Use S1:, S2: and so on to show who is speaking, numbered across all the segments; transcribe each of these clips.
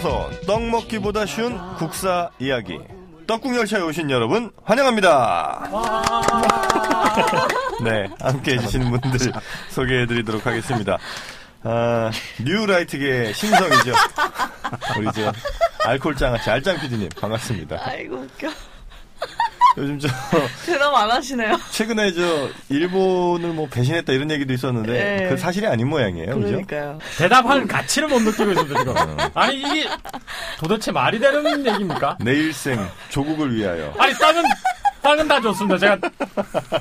S1: 누워서 떡 먹기보다 쉬운 국사 이야기. 떡국 열차에 오신 여러분 환영합니다. 네, 함께 해주시는 분들 소개해드리도록 하겠습니다. 아, 뉴라이트계 신성이죠. 우리 저 알콜 장아찌 알짱 PD님 반갑습니다.
S2: 아이고 웃겨.
S1: 요즘 저
S2: 대답 안 하시네요.
S1: 최근에 저 일본을 뭐 배신했다 이런 얘기도 있었는데
S2: 네.
S1: 그 사실이 아닌 모양이에요, 그죠?
S2: 그러니까요.
S3: 대답할 가치를 못 느끼고 있습니다, 지금. 아니, 이게 도대체 말이 되는 얘기입니까?
S1: 내 일생 조국을 위하여.
S3: 아니, 땅은, 땅은 다 좋습니다. 제가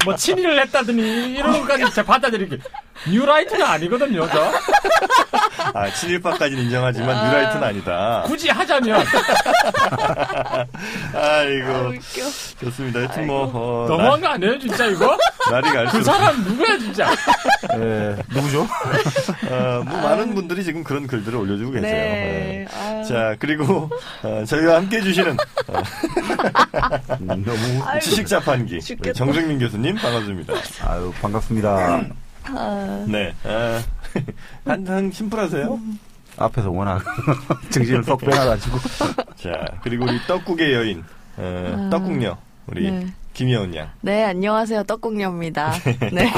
S3: 뭐 친일을 했다더니 이런 것까지 제가 받아들이기. 뉴라이트는 아니거든요, 저.
S1: 아, 친일파까지는 인정하지만
S2: 아.
S1: 뉴라이트는 아니다.
S3: 굳이 하자면
S1: 아이고,
S2: 아.
S1: 좋습니다. 하여튼 뭐, 어,
S3: 너무한 거 아니에요, 진짜 이거?
S1: 날,
S3: 이그
S1: 갈수록.
S3: 사람 누구야, 진짜?
S4: 예, 누구죠?
S1: 어, 뭐 많은 분들이 지금 그런 글들을 올려주고 계세요.
S2: 네.
S1: 네.
S2: 아,
S1: 자, 그리고, 어, 저희와 함께 해주시는 어,
S4: 음, 너무
S1: 우리
S2: 죽겠다.
S1: 정정민 교수님 반갑습니다.
S4: 아유 반갑습니다.
S2: 아,
S1: 네. 아, 한상 심플하세요?
S4: 앞에서 워낙 정신을 쏙 빼놔가지고
S1: 자, 그리고 우리 떡국의 여인, 어,
S2: 아,
S1: 떡국녀. 우리
S2: 네.
S1: 김여은 양.
S2: 네, 안녕하세요. 떡국녀입니다. 네.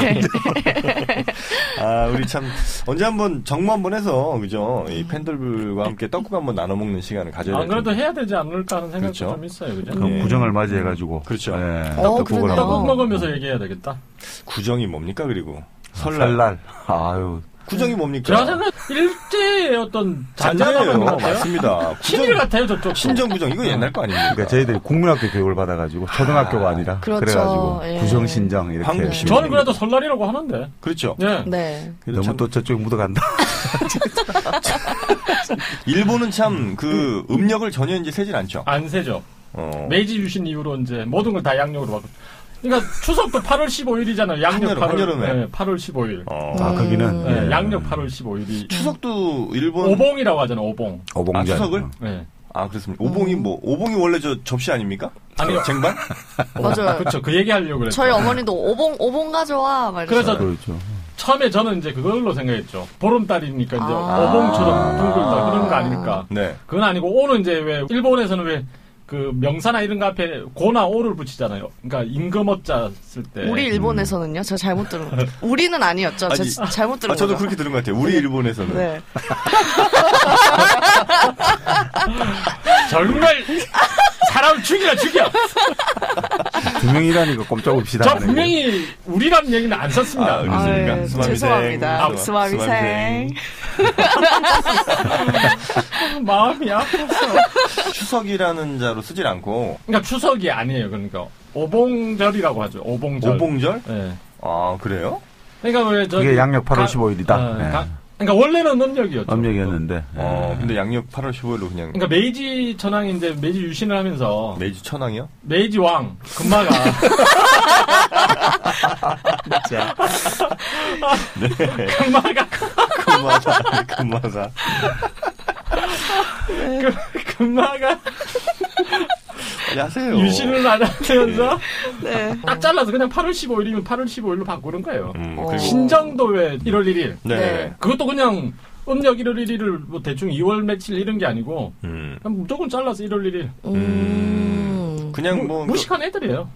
S1: 아, 우리 참, 언제 한번 정모 한번 해서, 그죠? 이 팬들과 함께 떡국 한번 나눠 먹는 시간을 가져야 안될
S3: 그래도. 해야 되지 않을까 하는 생각도
S1: 그렇죠.
S3: 좀 있어요, 그죠?
S4: 그
S1: 네.
S4: 구정을 맞이해가지고
S1: 그렇죠.
S4: 예,
S2: 어,
S4: 떡국을
S3: 떡국 먹으면서 얘기해야 되겠다.
S1: 구정이 뭡니까, 그리고? 설날.
S4: 설날 아유
S1: 구정이 뭡니까?
S3: 제가 생각에 일제의 어떤
S1: 잔재예요. 맞습니다.
S3: 신일
S1: 구정,
S3: 같아요, 저쪽.
S1: 신정구정. 이거 옛날 거 아닙니까?
S4: 그러니까 저희들이 국민학교 교육을 받아가지고 초등학교가 아 니라
S2: 그렇죠.
S4: 그래가지고
S2: 예.
S4: 구정신정 이렇게.
S3: 저는 그래도 설날이라고 하는데.
S1: 그렇죠.
S3: 예.
S2: 네.
S1: 그래도
S4: 너무
S1: 참
S4: 또 저쪽에 묻어간다.
S1: 일본은 참 그 음력을 전혀 이제 세진 않죠.
S3: 안 세죠.
S1: 어.
S3: 메이지 유신 이후로 이제 모든 걸 다 양력으로 바꿨. 그러니까 추석도 8월 15일이잖아요. 양력
S1: 한여름,
S3: 8월.
S1: 한여름에.
S3: 네, 8월 15일.
S1: 어.
S4: 아 거기는
S3: 네,
S4: 예.
S3: 양력 8월 15일이
S1: 추석도 일본
S3: 오봉이라고 하잖아요. 오봉.
S4: 오봉절.
S1: 아, 추석을?
S3: 네.
S1: 아 그렇습니다. 오봉이 뭐 오봉이 원래 저 접시 아닙니까?
S3: 아니요.
S1: 쟁반?
S2: 맞아요.
S3: 그렇죠. 그 얘기 하려고 그랬죠.
S2: 저희 어머니도 오봉, 오봉 가져와. 막
S3: 그래서.
S4: 그렇죠.
S3: 처음에 저는 이제 그걸로 생각했죠. 보름달이니까 이제
S2: 아.
S3: 오봉처럼 둥글다 그런 거 아닙니까?
S1: 네.
S3: 그건 아니고 오는 이제 왜 일본에서는 왜 그 명사나 이런 거 앞에 고나 오를 붙이잖아요. 그러니까 임금어자 쓸 때.
S2: 우리 일본에서는요? 저 잘못 들은 거. 우리는 아니었죠. 저
S1: 아니,
S2: 잘못 들은
S1: 아 저도
S2: 거죠.
S1: 그렇게 들은 것 같아요. 우리 일본에서는.
S2: 네.
S3: 정말 사람 죽이라 죽여.
S4: 두 명이라니까 꼼짝 없이
S3: 저
S4: 당하는
S3: 분명히 우리란 얘기는 안 썼습니다.
S1: 아, 그렇습니까?
S2: 아유,
S1: 수마미생.
S2: 죄송합니다.
S1: 수-
S2: 수마미생.
S3: 마음이 아파서.
S1: 추석이라는 자로 쓰질 않고
S3: 그러니까 추석이 아니에요. 그러니까 오봉절이라고 하죠. 오봉절.
S1: 오봉절?
S3: 예.
S1: 아 그래요?
S3: 그러니까 왜 저.
S4: 그게 양력 8월 15일이다.
S3: 어,
S4: 예.
S3: 가- 그러니까 원래는 음력이었죠.
S4: 음력이었는데.
S1: 어
S4: 예.
S1: 근데 양력 8월 15일로 그냥
S3: 그러니까 메이지 천황이 이제 메이지 유신을 하면서
S1: 메이지 천왕이요?
S3: 메이지 왕 금마가
S4: 진짜.
S3: 금마가
S1: 금마사 금마사.
S3: 그, 금마가
S1: 야세요.
S3: 유신을 안 하면서
S2: 네.
S3: 딱 잘라서 그냥 8월 15일이면 8월 15일로 바꾸는 거예요.
S1: 음,
S2: 어.
S1: 그리고
S3: 신정도 왜 1월 1일
S1: 네.
S2: 네.
S3: 그것도 그냥 음력 1월 1일을 뭐 대충 2월 며칠 이런 게 아니고
S1: 음.
S3: 그냥 무조건 잘라서 1월 1일
S2: 음.
S1: 그냥 뭐
S3: 무식한 애들이에요.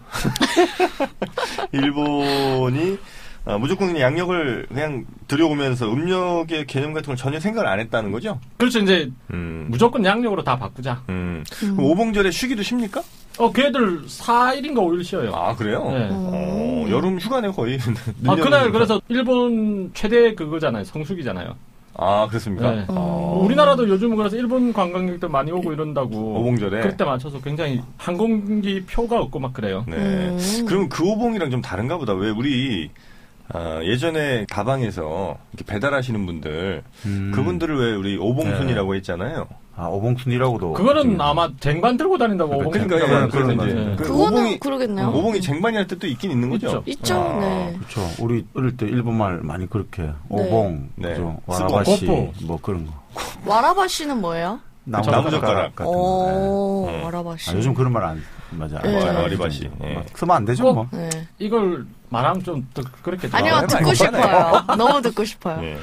S1: 일본이 아, 무조건 그냥 양력을 그냥 들여오면서 음력의 개념 같은 걸 전혀 생각을 안 했다는 거죠?
S3: 그렇죠 이제
S1: 음.
S3: 무조건 양력으로 다 바꾸자.
S1: 음. 그럼 오봉절에 쉬기도 쉽니까?
S3: 어 걔들 4일인가 5일 쉬어요.
S1: 아 그래요?
S3: 네.
S1: 어, 여름 휴가네 거의.
S3: 아, 그날. 그래서 일본 최대 그거잖아요. 성수기잖아요.
S1: 아 그렇습니까?
S3: 네.
S1: 어.
S3: 우리나라도 요즘은 그래서 일본 관광객들 많이 오고 이런다고.
S1: 오봉절에.
S3: 그때 맞춰서 굉장히 항공기 표가 없고 막 그래요.
S1: 네.
S2: 음.
S1: 그러면 그 오봉이랑 좀 다른가 보다. 왜 우리 아, 예전에 다방에서 이렇게 배달하시는 분들
S4: 음.
S1: 그분들을 왜 우리 오봉순이라고 했잖아요.
S4: 아, 오봉순이라고도.
S3: 그거는
S4: 좀-
S3: 아마 쟁반 들고 다닌다고 오봉
S1: 그러니까
S3: 생각하는
S1: 예,
S3: 거죠.
S1: 이제
S3: 네.
S1: 그
S2: 그거는
S1: 오봉이
S2: 그러겠네요.
S1: 오봉이 쟁반이랄 때도 있긴 있는 거죠.
S3: 있죠.
S2: 있죠.
S1: 아,
S2: 네.
S4: 그렇죠. 우리 어릴 때 일본말 많이 그렇게 오봉,
S1: 네.
S4: 그죠? 와라바시,
S3: 고포.
S4: 뭐 그런 거.
S2: 와라바 씨는 뭐예요?
S4: 나무
S1: 나무젓가락
S4: 같은 거.
S2: 오,
S1: 네.
S2: 와라바 씨.
S4: 아, 요즘 그런 말 안, 맞아.
S2: 네.
S4: 안
S1: 와리바시.
S4: 쓰죠.
S1: 예.
S4: 뭐 쓰면 안 되죠,
S3: 꼭-
S4: 뭐.
S2: 네.
S3: 이걸 말하면 좀더 그렇게
S2: 아니요, 듣고
S1: 이거
S2: 싶어요. 너무 듣고 싶어요.
S1: 예.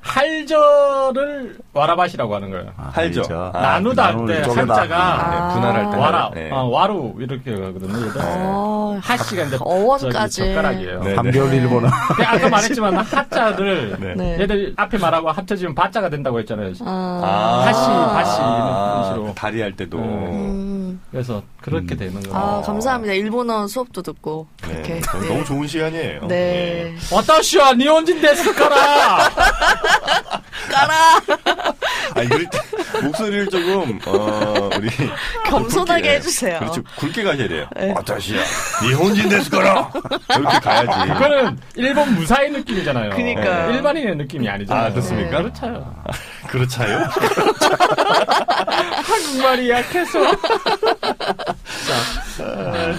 S3: 할저를 와라밭이라고 하는 거예요.
S4: 아. 알죠.
S1: 아,
S3: 나누다 할 때. 한자가
S2: 아.
S1: 네, 분할할 때.
S3: 와라,
S1: 네.
S3: 어, 와루 이렇게 가거든요. 얘들.
S2: 어,
S3: 하씨가 이제
S2: 어원까지.
S3: 젓가락이에요.
S1: 네.
S4: 한별 일본어.
S3: 아까 말했지만 하자를
S1: 네.
S2: 네.
S3: 얘들 앞에 말하고 합쳐지면 바자가 된다고 했잖아요.
S2: 아,
S3: 하씨, 하씨 이런
S1: 아,
S3: 식으로.
S1: 다리 할 때도.
S2: 음.
S3: 그래서 그렇게 되는 거예요.
S2: 아, 감사합니다. 일본어 수업도 듣고. 그렇게.
S1: 네.
S2: 네.
S1: 너무 좋은 시간이에요.
S2: 네.
S3: 와타시와 니혼진 데스카라.
S2: 까라!
S1: 아니, 목소리를 조금, 어, 우리.
S2: 겸손하게
S1: 굵게,
S2: 해주세요.
S1: 그렇죠. 굵게 가셔야 돼요.
S2: 네.
S1: 아타시야. 니혼진 데스거라! 이렇게 가야지.
S3: 그거는 일본 무사의 느낌이잖아요.
S2: 그니까요.
S3: 네. 일반인의 느낌이 아니잖아요.
S1: 아, 그렇습니까?
S2: 네.
S3: 그렇죠.
S1: 그렇차요?
S3: 한국말이 약해서.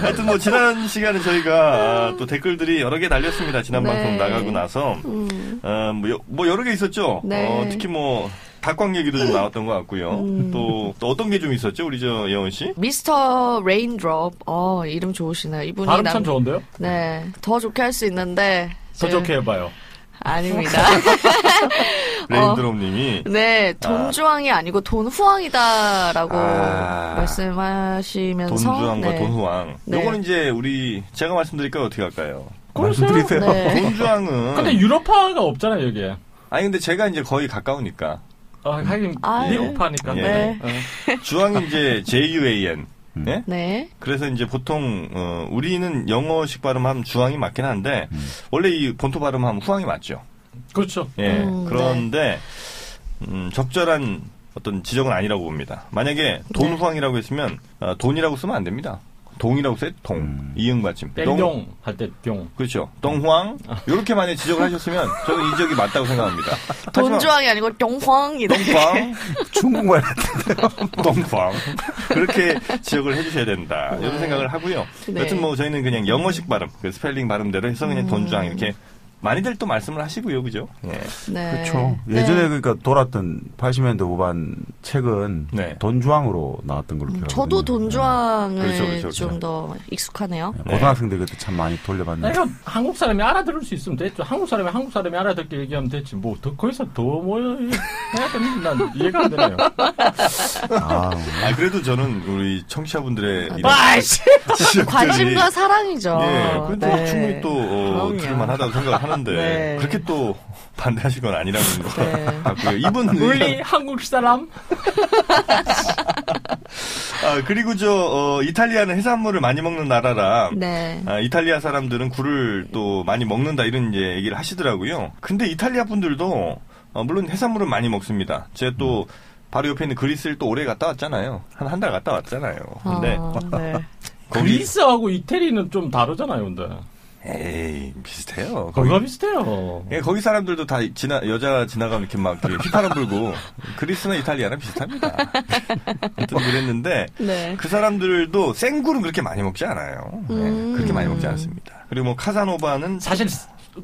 S1: 하여튼 뭐 지난 시간에 저희가 아, 또 댓글들이 여러 개 달렸습니다. 지난
S2: 네.
S1: 방송 나가고 나서
S2: 음.
S1: 어, 뭐, 여, 뭐 여러 개 있었죠.
S2: 네.
S1: 어, 특히 뭐 닭광 얘기도 좀 나왔던 것 같고요.
S2: 음.
S1: 또, 또 어떤 게 좀 있었죠, 우리 저 예원 씨?
S2: 미스터 레인드롭. 어, 이름 좋으시네요. 이분이
S3: 발음
S2: 남-
S3: 참 좋은데요?
S2: 네. 더 좋게 할 수 있는데.
S3: 더
S2: 제-
S3: 좋게 해봐요.
S2: 아닙니다.
S1: 레인드롭님이
S2: 네, 돈주왕이 아 니고 돈후왕이다라고
S1: 아.
S2: 말씀하시면서
S1: 돈주왕과
S2: 네.
S1: 돈후왕.
S2: 네.
S1: 요거는 이제 우리 제가 말씀드릴까요, 어떻게 할까요?
S4: 말씀드리세요.
S2: 네.
S1: 돈주왕은
S3: 근데 유럽파가 없잖아요, 여기에.
S1: 아니 근데 제가 이제 거의 가까우니까
S3: 아, 하긴
S2: 아,
S3: 미국파니까.
S1: 예.
S2: 네.
S3: 어.
S1: 주왕이 이제 J-U-A-N.
S4: 음.
S1: 네?
S2: 네.
S1: 그래서 이제 보통 어, 우리는 영어식 발음하면 주황이 맞긴 한데
S4: 음.
S1: 원래 이 본토 발음하면 후황이 맞죠.
S3: 그렇죠.
S1: 예.
S2: 음,
S1: 그런데 음, 적절한 어떤 지적은 아니라고 봅니다. 만약에 돈
S2: 네.
S1: 후황이라고 했으면 어, 돈이라고 쓰면 안 됩니다. 동이라고 써요. 동.
S4: 음.
S1: 이응 받침.
S3: 땡룡 할때 뿅.
S1: 그렇죠. 동후황 이렇게 만약 지적을 하셨으면 저는 이 지적이 맞다고 생각합니다.
S2: 돈주왕이 아니고 용황이다.
S1: 동황,
S4: 중국말
S1: 동황 그렇게 지적을 해 주셔야 된다 이런 생각을 하고요.
S2: 네.
S1: 여튼 뭐 저희는 그냥 영어식 발음, 그 스펠링 발음대로 해서 그냥 돈주황 이렇게 많이들 또 말씀을 하시고요, 그죠? 예.
S2: 네.
S4: 그렇죠.
S2: 네.
S4: 예전에 그러니까 돌았던 80년대 후반 책은
S1: 네.
S4: 돈주왕으로 나왔던 걸로 기억하거든요.
S2: 저도 돈주왕을
S1: 그렇죠, 그렇죠, 그렇죠.
S2: 좀더 익숙하네요.
S4: 네, 고등학생들 그때 참 많이 돌려봤는데.
S3: 내가 한국 사람이 알아들을 수 있으면 됐죠. 한국 사람이 한국 사람이 알아듣게 얘기하면 됐지. 뭐, 더, 거기서 더뭐 해야 되는지 난 이해가 안 되네요.
S4: 아,
S1: 아 그래도 저는 우리 청취자분들의! 지적들이
S2: 관심과 사랑이죠.
S1: 예, 그래도
S2: 네.
S1: 충분히 또 어. 들을만하다고 생각을 하는 데
S2: 네.
S1: 그렇게 또 반대하실 건 아니라는 거
S2: 네.
S1: 같고요. 이분
S3: 우리 한국 사람?
S1: 아 그리고 저 어, 이탈리아는 해산물을 많이 먹는 나라라
S2: 네.
S1: 아, 이탈리아 사람들은 굴을 또 많이 먹는다 이런 이제 얘기를 하시더라고요. 근데 이탈리아 분들도 어, 물론 해산물을 많이 먹습니다. 제가 또 바로 옆에 있는 그리스를 또 오래 갔다 왔잖아요. 한 한 달 갔다 왔잖아요. 근데
S2: 아, 네.
S1: 거기
S3: 그리스하고 이태리는 좀 다르잖아요, 근데.
S1: 에이 비슷해요. 거기
S3: 거기가 비슷해요.
S1: 예, 거기 사람들도 다 지나 여자 지나가면 이렇게 막 이렇게 휘파람 불고 그리스나 이탈리아랑 비슷합니다. 하여튼 그랬는데
S2: 네.
S1: 그 사람들도 생굴은 그렇게 많이 먹지 않아요. 네,
S2: 음.
S1: 그렇게 많이 먹지 않습니다. 그리고 뭐 카사노바는
S3: 사실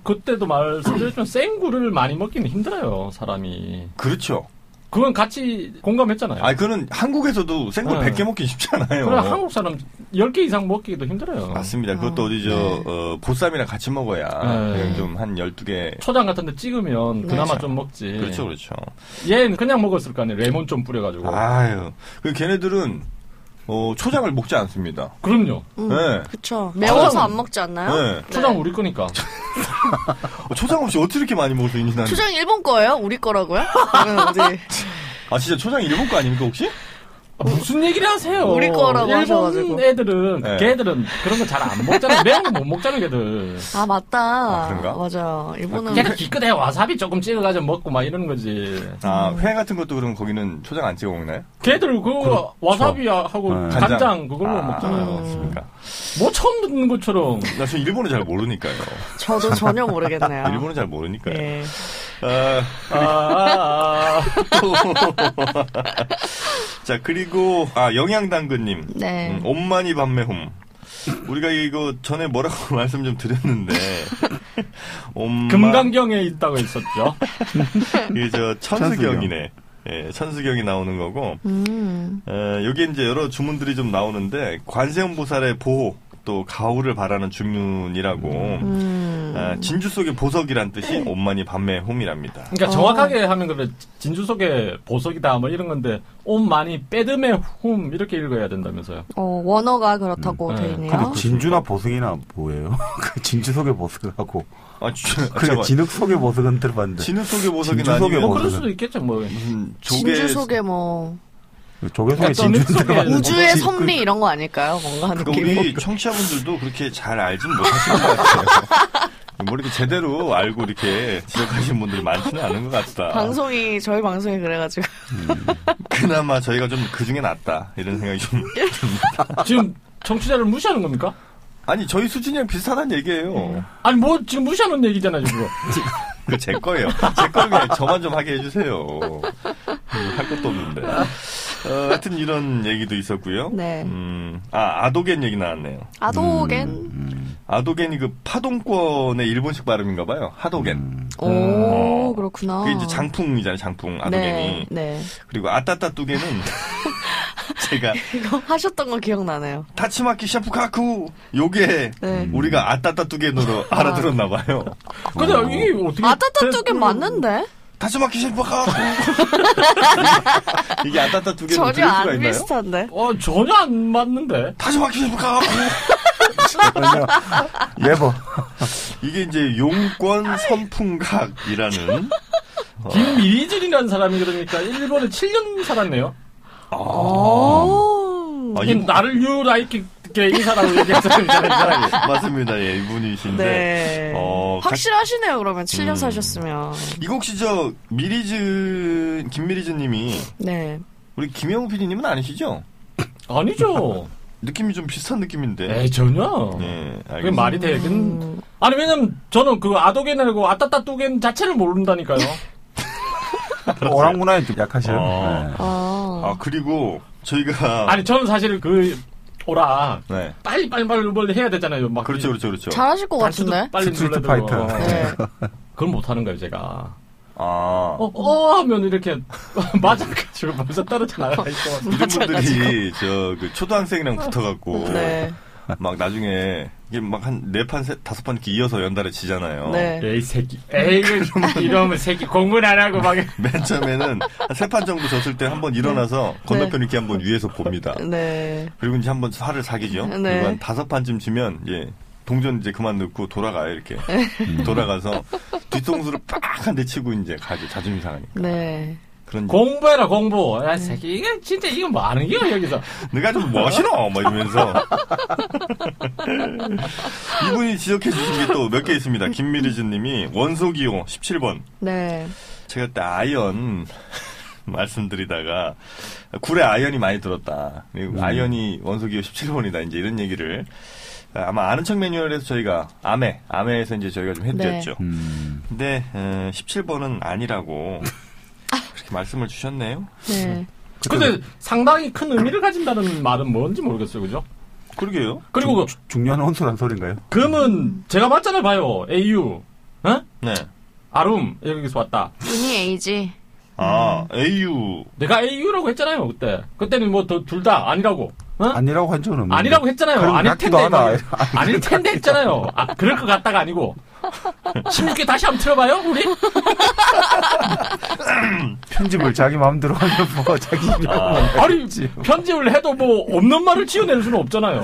S3: 그때도 말씀드렸지만 생굴을 많이 먹기는 힘들어요, 사람이.
S1: 그렇죠.
S3: 그건 같이 공감했잖아요.
S1: 아, 그거는 한국에서도 생굴
S3: 네.
S1: 100개 먹기 쉽지 않아요.
S3: 그래 한국 사람 10개 이상 먹기도 힘들어요.
S1: 맞습니다. 그것도
S2: 어,
S1: 어디 저
S2: 네.
S1: 어, 보쌈이랑 같이 먹어야
S3: 네.
S1: 그냥 좀한 12개
S3: 초장 같은 데 찍으면 그나마
S1: 그렇죠.
S3: 좀 먹지.
S1: 그렇죠, 그렇죠.
S3: 얘는 그냥 먹었을 거 아니에요. 레몬 좀 뿌려가지고.
S1: 아유, 그 걔네들은 어, 초장을 먹지 않습니다.
S3: 그럼요.
S2: 음,
S1: 네.
S2: 그쵸. 매워서
S3: 초장.
S2: 안 먹지 않나요?
S1: 네.
S3: 초장 우리 거니까.
S1: 어, 초장 없이 어떻게 이렇게 많이 먹어서 인지난
S2: 초장 일본 거예요? 우리 거라고요? 어디
S1: 아, 진짜 초장 일본 거 아닙니까, 혹시?
S3: 아, 무슨 얘기를 하세요?
S2: 우리 거라고
S3: 일본
S2: 하셔가지고.
S3: 애들은
S1: 네.
S3: 걔들은 그런 거 잘 안 먹잖아. 매운 거 못 먹잖아, 걔들.
S2: 아 맞다.
S1: 그런가?
S2: 맞아. 일본은
S3: 걔는 기껏해 와사비 조금 찍어가지고 먹고 막 이러는 거지.
S1: 아, 회 같은 것도 그럼 거기는 초장 안 찍어 먹나요?
S3: 걔들 그거 와사비하고
S4: 네.
S3: 간장,
S1: 간장.
S3: 그걸로
S1: 아,
S3: 먹잖아요.
S2: 음.
S1: 맞습니까?
S3: 뭐 처음 듣는 것처럼.
S1: 나 지금 일본을 잘 모르니까요.
S2: 저도 전혀 모르겠네요.
S1: 일본은 잘 모르니까요.
S2: 예.
S1: 아,
S3: 아, 아, 아.
S1: 자, 그리고, 아, 영양당근님.
S2: 네.
S1: 음, 옴마니 밤매홈. 우리가 이거 전에 뭐라고 말씀 좀 드렸는데, 옴마,
S3: 금강경에 있다고 있었죠.
S1: 이게 저 천수경이네. 예, 천수경이 나오는 거고,
S2: 음.
S1: 어, 여기 이제 여러 주문들이 좀 나오는데, 관세음보살의 보호, 또 가오를 바라는 중눈이라고
S2: 음.
S1: 아, 진주 속의 보석이란 뜻이 온만이 밤의 홈이랍니다.
S3: 그러니까
S2: 어.
S3: 정확하게 하면 그래 진주 속의 보석이다 뭐 이런 건데 옷 많이 빼듬의 훔 이렇게 읽어야 된다면서요.
S2: 어, 원어가 그렇다고
S3: 음.
S2: 돼
S3: 네.
S2: 있네요.
S4: 근데 진주나 보석이나 뭐예요? 그 진주 속의 보석하고
S1: 아, 주,
S4: 그래
S1: 잠깐.
S4: 진흙 속의 보석은 들어봤는데
S1: 진흙 속의 보석이나
S4: 진주 속의
S1: 아니면
S3: 뭐 그럴 수도 있겠죠 뭐.
S1: 무슨 조개
S2: 진주 속에 뭐
S4: 조개 속에
S3: 약간
S4: 진주
S3: 믹스업이
S4: 들어봤는데
S2: 우주의
S4: 진-
S2: 섭리 이런 거 아닐까요? 뭔가
S1: 그러니까
S2: 느낌.
S1: 우리 청취자분들도 그렇게 잘 알진 못하시는 것 같아요. 뭐 이렇게 제대로 알고 이렇게 지적하시는 분들이 많지는 않은 것 같다.
S2: 방송이 저희 방송이 그래가지고
S1: 그나마 저희가 좀 그 중에 낫다 이런 생각이 좀
S3: 지금 청취자를 무시하는 겁니까?
S1: 아니 저희 수준이랑 비슷하다는 얘기예요.
S3: 아니 뭐 지금 무시하는 얘기잖아요 지금.
S1: 그제 거예요. 제 그냥 저만 좀 하게 해주세요. 음, 할 것도 없는데. 어, 하여튼 이런 얘기도 있었고요.
S2: 네.
S1: 음, 아 아도겐 얘기 나왔네요.
S2: 아도겐.
S4: 음,
S1: 아도겐이 그 파동권의 일본식 발음인가 봐요. 하도겐.
S4: 음.
S2: 오
S1: 어.
S2: 그렇구나.
S1: 그게 이제 장풍이잖아요. 장풍 아도겐이.
S2: 네, 네.
S1: 그리고 아따따 뚜게는 제가
S2: 이거 하셨던 거 기억나네요.
S1: 타치마키 샤프카쿠 요게
S2: 네.
S1: 우리가 아따따 뚜겐으로 알아들었나 봐요.
S3: 근데 이게 어떻게
S2: 아따따뚜겐
S3: 대-
S2: 맞는데?
S1: 타치마키 샤프카쿠 이게 아따따 뚜겐으로
S2: 전혀
S1: 들을 수가
S2: 안
S1: 있나요?
S2: 비슷한데.
S3: 어 전혀 안 맞는데.
S1: 타치마키 샤프카쿠
S4: 전혀 예버
S1: 이게 이제 용권 선풍각이라는 어.
S3: 김미리즐이라는 사람이 그러니까 일본에 7년 살았네요.
S2: 오.
S1: 아,
S3: 이게
S1: 이-
S3: 나를 유라이키 게 이사라고 얘기한 사람이잖아요, 이 사람이.
S1: 맞습니다. 예, 이분이신데
S2: 네.
S1: 어,
S2: 확실하시네요, 그러면. 7년
S1: 음.
S2: 사셨으면.
S1: 이거 혹시 저 미리즈 김미리즈님이
S2: 네.
S1: 우리 김영우 PD님은 아니시죠?
S3: 아니죠.
S1: 느낌이 좀 비슷한 느낌인데.
S3: 에이, 전혀.
S1: 예,
S3: 그게
S1: 알겠습니다.
S3: 말이 되긴.
S2: 음.
S3: 아니, 왜냐면 저는 그 아도겐이라고 아따따 뚜겐 자체를 모른다니까요.
S4: 오락 문화에 좀 약하셔요.
S1: 어.
S4: 네.
S2: 아.
S1: 아 그리고 저희가
S3: 아니, 저는 사실 그, 오라.
S1: 네
S3: 빨리, 빨리, 빨리, 빨리 해야 되잖아요. 막.
S1: 그렇죠 그렇죠 그렇죠.
S2: 잘하실 것 같은데?
S3: 빨리
S4: 스트리트. 파이터.
S2: 네.
S3: 그걸 못 하는 거예요, 제가.
S1: 아
S3: 어, 어, 하면 이렇게 맞아가지고 벌써 떨어져 나가 있어.
S1: 이런 분들이 저 그 초등학생이랑 붙어갖고
S2: 네.
S1: 막 나중에 이게 막 한 네 판 다섯 판 이렇게 이어서 연달아 지잖아요.
S2: 네.
S3: 에이, 새끼. 에이, 그, 이러면 새끼 공부는 안 하고 막.
S1: 맨 처음에는 한 세 판 정도 졌을 때 한번 일어나서 건너편 이렇게 한번 위에서 봅니다.
S2: 네.
S1: 그리고 이제 한번 살을 사기죠.
S2: 네.
S1: 그리고 한 다섯 판쯤 지면 이제 동전 이제 그만 넣고 돌아가요 이렇게 돌아가서 뒤통수를 빡 한 대 치고 이제 가죠 자존심 상하니까
S2: 네.
S1: 그런
S3: 공부해라, 공부. 야, 새끼. 이게 진짜 이거 뭐 하는 게야, 여기서.
S1: 내가 좀 멋이노 막 이러면서 이분이 지적해 주신 게 또 몇 개 있습니다. 김미리즈님이 원소기호 17번
S2: 네.
S1: 제가 그때 iron 말씀드리다가 굴에 iron이 많이 들었다. 그리고 iron이 원소기호 17번이다. 이제 이런 얘기를 아마 아는 척 매뉴얼에서 저희가 아메 아메에서 이제 저희가 좀 해드렸죠.
S4: 음.
S1: 근데 어, 17번은 아니라고 그렇게 말씀을 주셨네요.
S2: 네.
S3: 근데 상당히 큰 의미를 가진다는 말은 뭔지 모르겠어요, 그죠?
S1: 그러게요.
S3: 그리고 그,
S4: 중요한 혼술한 소린가요?
S3: 금은 제가 맞잖아요, 봐요. AU. 어?
S1: 네.
S3: 아룸. 여기서 왔다.
S2: 윤희 에이지.
S1: 아 AU
S3: 내가 AU라고 했잖아요, 그때. 그때는 뭐 둘 다 아니라고. 어?
S4: 아니라고 한 적은 없는데.
S3: 아니라고 했잖아요. 아닐 텐데. 아닐 텐데 했잖아요. 아, 그럴 것 같다가 아니고. 16개 다시 한번 틀어봐요, 우리?
S4: 편집을 자기 마음대로 하면 뭐 자기
S3: 아니, 편집을 해도 뭐 없는 말을 지어낼 수는 없잖아요.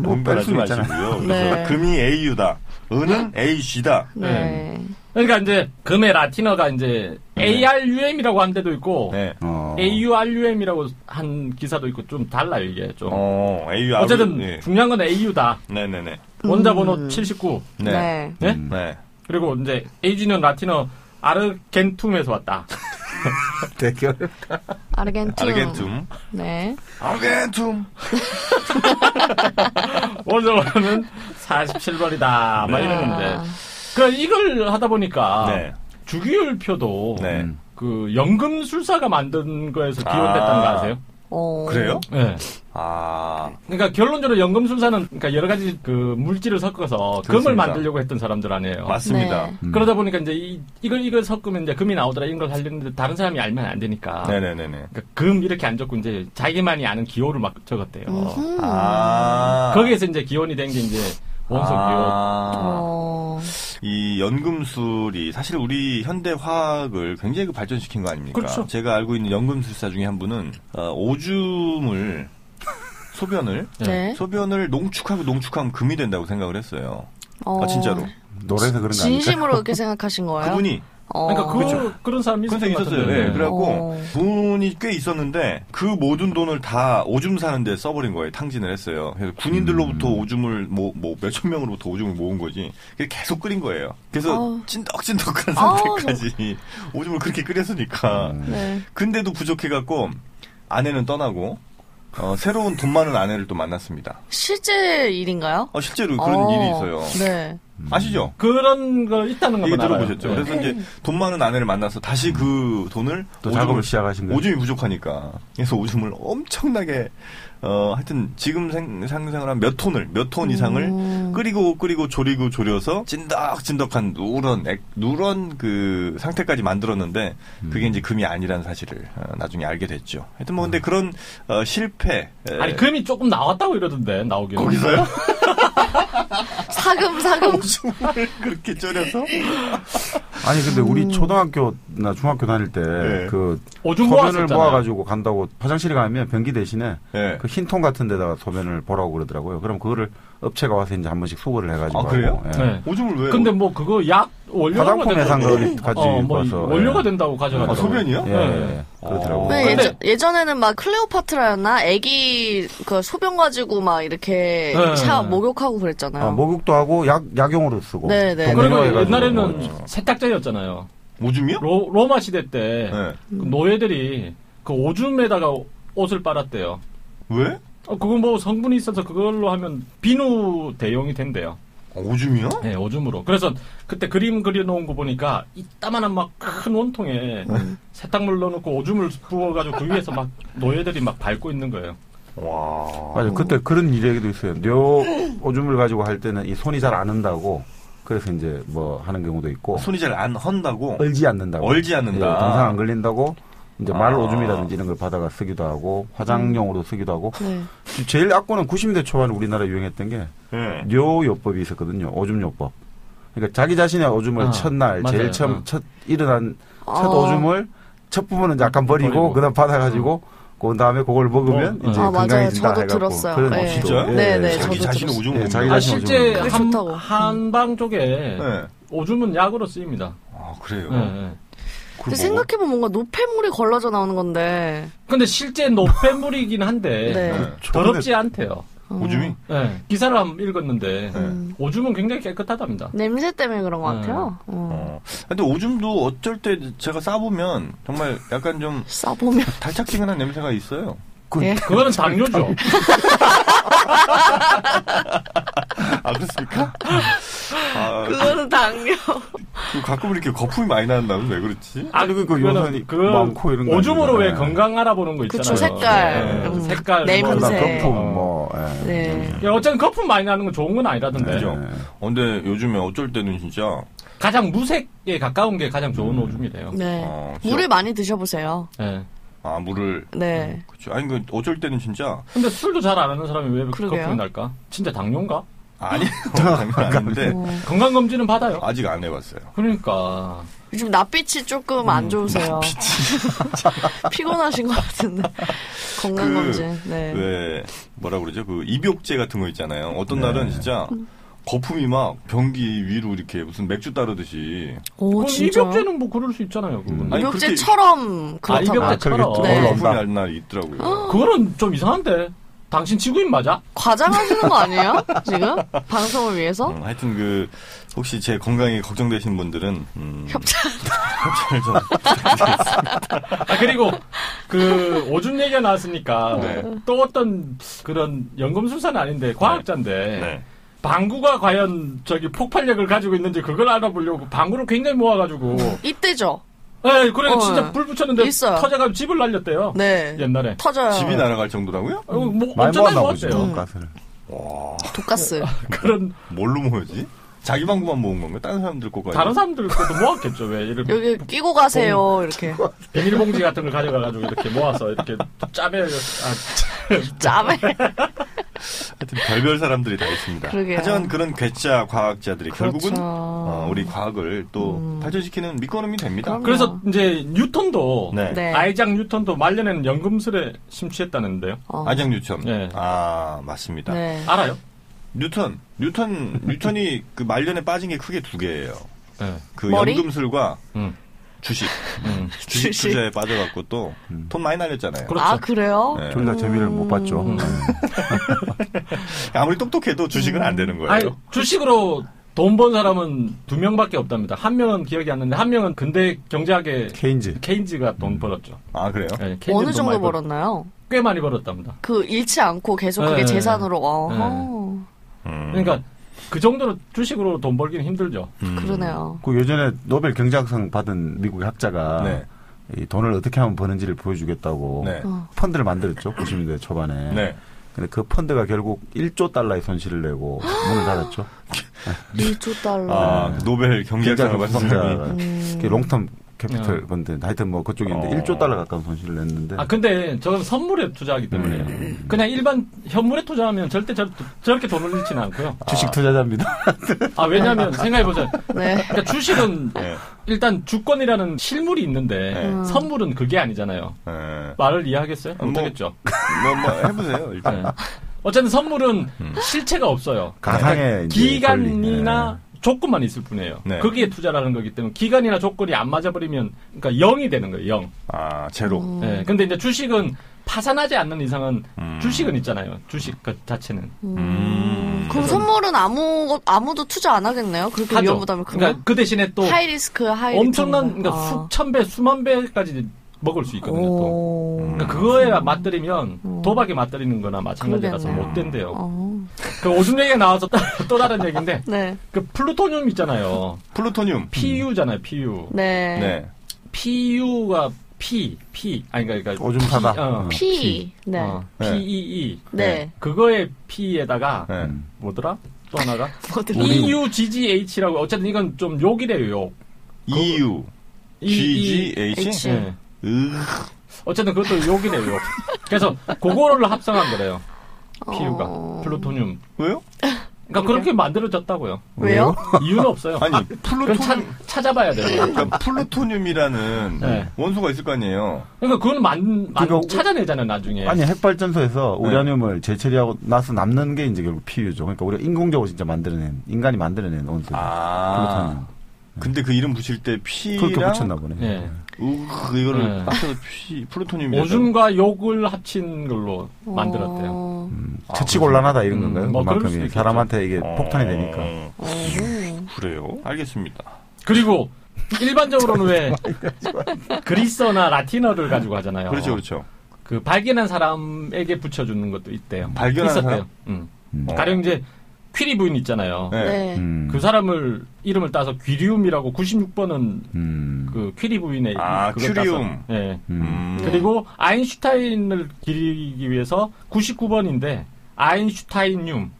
S1: 뭔가하지
S4: 뺄수 있잖아.
S1: 마시고요.
S2: 네.
S1: 그래서 금이 AU다. 은은 AG다.
S2: 네.
S3: 그러니까 이제 금의 라틴어가 이제 ARUM이라고 한 데도 있고
S1: 네.
S4: 어.
S3: AURUM이라고 한 기사도 있고 좀 달라요, 이게 좀.
S1: 어, AU
S3: 어쨌든
S1: 네.
S3: 중요한 건 AU다.
S1: 네네네.
S3: 원자
S2: 음.
S3: 번호 79.
S1: 네.
S2: 네.
S3: 네?
S4: 음.
S1: 네.
S3: 그리고 이제 에이지는 라틴어 아르겐툼에서 왔다.
S4: 대결.
S2: 아르겐툼.
S1: 아르겐툼.
S2: 네.
S1: 아르겐툼.
S3: 원자번호는 47번이다. 막
S1: 네.
S3: 이러는데. 그 이걸 하다 보니까
S1: 네.
S3: 주기율표도
S1: 네.
S4: 음.
S3: 그 연금술사가 만든 거에서 기원됐다는 거
S1: 아.
S3: 아세요?
S2: 어.
S1: 그래요?
S3: 예.
S1: 아,
S3: 그러니까 결론적으로 연금술사는 그러니까 여러 가지 그 물질을 섞어서 금을
S1: 그렇습니다.
S3: 만들려고 했던 사람들 아니에요.
S1: 맞습니다.
S2: 네.
S4: 음.
S3: 그러다 보니까 이제 이, 이걸 이걸 섞으면 이제 금이 나오더라 이런 걸 하려는데 다른 사람이 알면 안 되니까.
S1: 네네네네.
S3: 그러니까 금 이렇게 안 적고 이제 자기만이 아는 기호를 막 적었대요.
S2: 음흠.
S1: 아.
S3: 거기에서 이제 기원이 된 게 이제 기호.
S1: 아.
S2: 어.
S1: 이 연금술이 사실 우리 현대 화학을 굉장히 그 발전시킨 거 아닙니까?
S3: 그렇죠.
S1: 제가 알고 있는 연금술사 중에 한 분은 어, 오줌을 소변을
S2: 네.
S1: 소변을 농축하고 농축하면 금이 된다고 생각을 했어요.
S2: 어.
S1: 아 진짜로.
S4: 노래에서 그런 거?
S2: 진심으로 그렇게 생각하신 거예요?
S1: 그분이
S2: 어.
S3: 그러니까 그, 그런 사람이
S1: 그런
S3: 것
S1: 있었어요. 네. 그래갖고
S2: 어.
S1: 돈이 꽤 있었는데 그 모든 돈을 다 오줌 사는 데 써버린 거예요. 탕진을 했어요. 그래서 군인들로부터
S2: 음.
S1: 오줌을 뭐, 뭐 몇천 명으로부터 오줌을 모은 거지. 그래서 계속 끓인 거예요. 그래서
S2: 아우.
S1: 찐덕찐덕한
S2: 아우,
S1: 상태까지 오줌을 그렇게 끓였으니까.
S4: 음.
S2: 네.
S1: 근데도 부족해갖고 아내는 떠나고 어, 새로운 돈 많은 아내를 또 만났습니다.
S2: 실제 일인가요?
S1: 어, 실제로 그런
S2: 어.
S1: 일이 있어요.
S2: 네.
S1: 아시죠?
S3: 그런 거 있다는 알아요.
S1: 들어보셨죠?
S3: 네.
S1: 그래서 이제 돈 많은 아내를 만나서 다시 그 돈을
S4: 또 작업을 시작하신 거예요.
S1: 오줌이 부족하니까 그래서 오줌을 엄청나게 어 하여튼 지금 생, 상상을 한 몇 톤을 몇 톤 이상을
S2: 음.
S1: 끓이고 끓이고 조리고 조려서 찐덕찐덕한 누런 액, 누런 그 상태까지 만들었는데 그게
S3: 음.
S1: 이제 금이 아니라는 사실을 어, 나중에 알게 됐죠. 하여튼 뭐 근데 그런 어, 실패 에,
S3: 아니 금이 조금 나왔다고 이러던데 나오기는.
S1: 거기서요?
S2: 사금 사금
S1: 오줌을 그렇게 졸여서
S4: 아니 근데
S2: 음.
S4: 우리 초등학교나 중학교 다닐 때
S1: 네.
S4: 그 소변을
S3: 모았었잖아요.
S4: 모아가지고 간다고 화장실에 가면 변기 대신에
S1: 네.
S4: 그흰통 같은 데다가 소변을 보라고 그러더라고요. 그럼 그거를 업체가 와서 이제 한 번씩 수거를 해가지고
S1: 아, 그래요?
S4: 하고, 예.
S3: 네.
S1: 오줌을 왜?
S3: 근데 뭐 그거 약 원료가
S4: 화장품에 산 거를 가지고
S3: 어, 뭐
S4: 와서,
S3: 원료가
S4: 예.
S3: 된다고 가져가더라고요.
S1: 아, 소변이요?
S4: 예,
S3: 네.
S4: 예. 그러더라고요.
S2: 네,
S3: 근데-
S2: 예전, 예전에는 막 클레오파트라였나? 애기 그 소변 가지고 막 이렇게
S3: 네.
S2: 샤 목욕하고 그랬잖아요.
S4: 아, 목욕도 하고 약 약용으로 쓰고.
S2: 네, 네.
S3: 그리고 옛날에는
S4: 뭐,
S3: 세탁자였잖아요.
S1: 오줌이요?
S3: 로, 로마 시대 때
S1: 네.
S3: 그 노예들이 그 오줌에다가 옷을 빨았대요.
S1: 왜?
S3: 어, 그거 뭐 성분이 있어서 그걸로 하면 비누 대용이 된대요.
S1: 아, 오줌이요?
S3: 네, 오줌으로. 그래서 그때 그림 그려놓은 거 보니까 이따만한 막 큰 원통에 세탁물 넣어놓고 오줌을 부어가지고 그 위에서 막 노예들이 막 밟고 있는 거예요.
S1: 와.
S4: 맞아요. 그때 그런 일 얘기도 있어요. 뇨 오줌을 가지고 할 때는 이 손이 잘안 은다고. 그래서 이제 뭐 하는 경우도 있고.
S1: 손이 잘 안 헌다고.
S4: 얼지 않는다고.
S1: 얼지 않는다.
S4: 예, 동상 안 걸린다고. 이제 말
S1: 아.
S4: 오줌이라든지 이런 걸 받아가 쓰기도 하고 화장용으로 쓰기도 하고
S2: 네.
S4: 제일 악고는 90년대 초반에 우리나라 유행했던 게
S1: 네.
S4: 뇨요법이 있었거든요. 오줌요법. 그러니까 자기 자신의 오줌을
S3: 아,
S4: 첫날
S3: 맞아요.
S4: 제일 처음
S3: 어.
S4: 첫 일어난 첫
S2: 아.
S4: 오줌을 첫 부분은 약간 버리고,
S3: 버리고.
S4: 그다음 받아가지고 그 다음에 그걸 먹으면
S3: 어,
S4: 이제
S2: 아, 맞아요.
S4: 건강해진다
S2: 저도
S4: 해갖고
S2: 들었어요.
S4: 그런
S2: 네.
S1: 진짜요?
S4: 예,
S2: 네, 네,
S1: 자기
S2: 저도
S1: 자신의. 오줌을
S4: 예, 자기
S3: 아,
S4: 자신의
S3: 실제
S2: 그게
S3: 한. 한방 쪽에
S1: 네.
S3: 오줌은 약으로 쓰입니다.
S1: 아, 그래요?
S3: 네, 네.
S2: 근데? 생각해보면 뭔가 노폐물이 걸러져 나오는 건데.
S3: 근데 실제 노폐물이긴 한데
S2: 네.
S1: 네.
S3: 더럽지 않대요.
S2: 어.
S1: 오줌이?
S3: 네. 기사를 한번 읽었는데
S2: 음.
S3: 오줌은 굉장히 깨끗하답니다.
S2: 냄새 때문에 그런 것
S3: 네.
S2: 같아요. 어.
S1: 어. 근데 오줌도 어쩔 때 제가 싸보면 정말 약간 좀
S2: 싸보면.
S1: 달짝지근한 냄새가 있어요.
S4: 그-
S2: 예?
S3: 그거는 당뇨죠.
S1: 아, 그렇습니까? 아,
S2: 그거는 당뇨.
S1: 그 가끔 이렇게 거품이 많이 나는다면 왜 그렇지?
S3: 아,
S4: 아니, 그
S3: 그거는
S4: 요산이
S3: 그
S4: 많고 이런 거
S3: 오줌으로 왜. 건강 알아보는 거 있잖아요.
S2: 그쵸, 색깔.
S3: 네,
S2: 음,
S3: 색깔.
S2: 냄새.
S3: 뭐.
S2: 네.
S4: 거품 뭐 예.
S2: 네.
S3: 야, 어쨌든 거품 많이 나는 건 좋은 건 아니라던데.
S1: 그죠?
S4: 네.
S1: 어, 근데 요즘에 어쩔 때는 진짜
S3: 가장 무색에 가까운 게 가장 좋은 오줌이래요.
S2: 네.
S1: 어,
S2: 물을 많이 드셔보세요.
S3: 네.
S1: 아 물을
S2: 네.
S1: 그렇죠. 아니 그 어쩔 때는 진짜
S3: 근데 술도 잘 안 하는 사람이 왜
S2: 그러게요.
S3: 거품이 날까? 진짜 당뇨인가?
S1: 아니에요. 당연 아닌데
S2: 어.
S3: 건강검진은 받아요.
S1: 아직 안 해봤어요.
S3: 그러니까.
S2: 요즘 낯빛이 조금
S3: 음,
S2: 안 좋으세요. 피곤하신 것 같은데. 건강검진. 네.
S1: 왜 뭐라 그러죠? 그 입욕제 같은 거 있잖아요. 어떤
S4: 네.
S1: 날은 진짜 거품이 막 변기 위로 이렇게 무슨 맥주 따르듯이
S2: 오, 진짜.
S3: 입욕제는 뭐 그럴 수 있잖아요. 그건.
S1: 아니,
S2: 입욕제처럼 그렇다고.
S3: 입욕제
S4: 아, 그렇게
S3: 처럼.
S2: 네.
S1: 거품이
S4: 올라온다.
S1: 날 날이 있더라고요.
S3: 그거는 좀 이상한데. 당신 지구인 맞아?
S2: 과장하시는 거 아니에요? 지금? 방송을 위해서?
S1: 음, 하여튼 그 혹시 제 건강이 걱정되신 분들은 음,
S2: 협찬.
S1: 협찬을 좀
S3: 아, 그리고 그 오줌 얘기가 나왔으니까
S1: 네.
S3: 또 어떤 그런 연금술사는 아닌데 과학자인데
S1: 네.
S3: 방구가 과연 저기 폭발력을 가지고 있는지 그걸 알아보려고 방구를 굉장히 모아가지고
S2: 이때죠.
S3: 네, 그래
S2: 어,
S3: 진짜 불 붙였는데
S2: 있어요.
S3: 터져가지고 집을 날렸대요.
S2: 네.
S3: 옛날에.
S2: 터져요.
S1: 집이 날아갈 정도라고요?
S3: 어, 뭐
S4: 많이
S3: 어쩌다
S4: 모았나 보죠.
S3: 모았대요.
S4: 가스를.
S2: 독가스.
S3: 그런
S1: 뭘로 모으지? 자기 방구만 모은 건가? 다른 사람들 거가
S3: 다른 사람들 것도 모았겠죠. 왜 이렇게
S2: 여기 끼고 가세요. 이렇게.
S3: 비닐봉지 같은 걸 가져가가지고 이렇게 모아서 이렇게 짜매 아,
S2: 짬에.
S1: 하여튼 별별 사람들이 다 있습니다.
S2: 그러게요.
S1: 하지만 그런 괴짜 과학자들이 결국은
S2: 그렇죠.
S1: 어, 우리 과학을 또
S2: 음.
S1: 발전시키는 밑거름이 됩니다.
S2: 그럼요.
S3: 그래서 이제 뉴턴도
S1: 네.
S2: 네.
S3: 아이작 뉴턴도 말년에는 연금술에 심취했다는데요.
S2: 어.
S1: 아작 뉴턴.
S3: 네.
S1: 아 맞습니다.
S2: 네.
S3: 알아요?
S1: 뉴턴, 뉴턴, 뉴턴이 그 말년에 빠진 게 크게 두 개예요.
S3: 네.
S1: 그
S2: 머리?
S1: 연금술과
S3: 음.
S1: 주식.
S3: 음.
S1: 주식
S2: 주식.
S1: 투자에 빠져갖고 또돈 많이 날렸잖아요.
S3: 그렇죠.
S2: 아, 그래요?
S1: 네.
S4: 둘다 재미를 못 봤죠.
S3: 음.
S4: 네.
S1: 아무리 똑똑해도 주식은 안 되는 거예요.
S3: 아니, 주식으로 돈 번 사람은 두 명밖에 없답니다. 한 명은 기억이 안 나는데 한 명은 근대 경제학의
S4: 케인즈.
S3: 케인즈가 돈 벌었죠.
S1: 아 그래요?
S3: 네,
S2: 어느
S3: 돈
S2: 정도
S3: 벌-
S2: 벌었나요?
S3: 꽤 많이 벌었답니다.
S2: 그 잃지 않고 계속 그게
S3: 네.
S2: 재산으로.
S1: 음.
S3: 그러니까 그 정도로 주식으로 돈 벌기는 힘들죠.
S1: 음.
S2: 그러네요.
S4: 그 예전에 노벨 경제학상 받은 미국의 학자가
S1: 네.
S4: 이 돈을 어떻게 하면 버는지를 보여주겠다고
S1: 네.
S2: 어.
S4: 펀드를 만들었죠. 90년대 초반에.
S1: 네.
S4: 근데 그 펀드가 결국 1조 달러의 손실을 내고 문을 닫았죠.
S2: 1조 달러.
S1: 아, 그 노벨 경제학상을 받은 사람이
S2: 음.
S4: Long-Term Capital
S3: 어.
S4: 건데 하여튼 뭐 그쪽인데
S1: 어.
S4: 1조 달러 가까운 손실을 냈는데
S3: 아 근데 저건 선물에 투자하기 때문에
S1: 음.
S3: 그냥 일반 현물에 투자하면 절대 저, 저렇게 돈을 잃지는 않고요.
S4: 주식 투자자입니다.
S3: 아 왜냐하면 생각해보세요.
S2: 네.
S3: 그러니까 주식은
S1: 네.
S3: 일단 주권이라는 실물이 있는데
S1: 네.
S2: 음.
S3: 선물은 그게 아니잖아요.
S1: 네.
S3: 말을 이해하겠어요?
S1: 뭐,
S3: 못하겠죠.
S1: 뭐, 뭐 해보세요 일단.
S3: 네. 어쨌든 선물은
S1: 음.
S3: 실체가 없어요.
S4: 가상의 이제
S3: 기간이나
S4: 권리.
S3: 조건만 있을 뿐이에요.
S1: 네.
S3: 거기에 투자라는 거기 때문에 기간이나 조건이 안 맞아버리면 그러니까 0이 되는 거예요. 0.
S1: 아 제로.
S2: 음.
S3: 예. 근데 이제 주식은 파산하지 않는 이상은
S1: 음.
S3: 주식은 있잖아요. 주식 그 자체는.
S2: 음.
S1: 음.
S2: 그럼 선물은 아무 아무도 투자 안 하겠네요. 그렇게
S3: 하죠.
S2: 위험하다면 그거.
S3: 그러니까 그 대신에 또
S2: high risk high
S3: 엄청난. 그러니까
S2: 아.
S3: 수천 배, 수만 배까지 먹을 수 있거든요. 또.
S2: 오.
S3: 그러니까 그거에 맛들이면
S2: 음.
S3: 도박에 맛들이는 거나 마찬가지라서
S2: 그러겠네요.
S3: 못 된대요.
S2: 어.
S3: 그 오줌 얘기가 나와서 또, 또 다른 얘기인데
S2: 네.
S3: 그 플루토늄 있잖아요.
S1: 플루토늄.
S3: PU잖아요, PU.
S2: 네.
S1: 네.
S3: PU가 P, P. 아니, 그러니까.
S4: 오줌 사다.
S3: P, 어,
S2: P. 네.
S3: 어,
S1: 네.
S3: PEE.
S2: 네.
S3: 그거의 P에다가,
S1: 네.
S4: 음.
S3: 뭐더라? 또 하나가?
S2: 뭐든.
S4: 우리-
S3: EUGGH라고, 어쨌든 이건 좀 욕이래요, 욕.
S1: EU.
S3: 이- 이-
S1: GGH.
S2: H.
S3: 예.
S1: 으.
S3: 어쨌든 그것도 욕이래요, 욕. 그래서 그거를 합성한 거래요. PU가.
S2: 어.
S3: 플루토늄.
S1: 왜요?
S3: 그러니까 그렇게 만들어졌다고요.
S2: 왜요?
S3: 이유는 없어요.
S1: 아니
S3: 그건
S1: 플루토늄.
S3: 찾, 찾아봐야 돼요.
S1: 그러니까 플루토늄이라는
S3: 네.
S1: 원소가 있을 거 아니에요.
S3: 그러니까 그건 만, 만
S4: 그거-
S3: 찾아내잖아요, 나중에.
S4: 아니 핵발전소에서
S1: 네.
S4: 우라늄을 재처리하고 나서 남는 게 이제 결국 PU죠. 그러니까 우리가 인공적으로 진짜 만들어낸 인간이 만들어낸 원소.
S1: 아.
S4: 플루토늄.
S1: 근데 그 이름 붙일 때
S4: 그렇게
S1: P랑
S4: 붙였나 보네.
S3: 예.
S1: 으, 이거를
S3: 네.
S1: 합쳐서 P, 플루토늄이
S3: 오줌과 욕을 합친 걸로
S2: 어.
S3: 만들었대요.
S4: 음,
S1: 아,
S4: 처치 곤란하다 이런
S3: 음,
S4: 건가요?
S3: 뭐 그럴 수도
S4: 그만큼이. 사람한테 이게
S1: 어,
S4: 폭탄이 되니까.
S2: 어.
S1: 그래요. 알겠습니다.
S3: 그리고 일반적으로는 왜 그리스어나 라틴어를 가지고 하잖아요.
S1: 그렇죠, 그렇죠.
S3: 그 발견한 사람에게 붙여주는 것도 있대요.
S1: 발견한
S3: 있었대요.
S1: 사람?
S3: 음.
S4: 음.
S1: 어.
S3: 가령 이제 퀴리 부인 있잖아요.
S1: 네.
S2: 네.
S4: 음.
S3: 그 사람을 이름을 따서 귀리움이라고 96번은
S4: 음.
S3: 그 퀴리 부인의
S1: 아,
S3: 그걸
S1: 큐리움.
S3: 따서, 예.
S4: 음.
S1: 음.
S3: 그리고 아인슈타인을 기리기 위해서 99번인데 아인슈타인늄.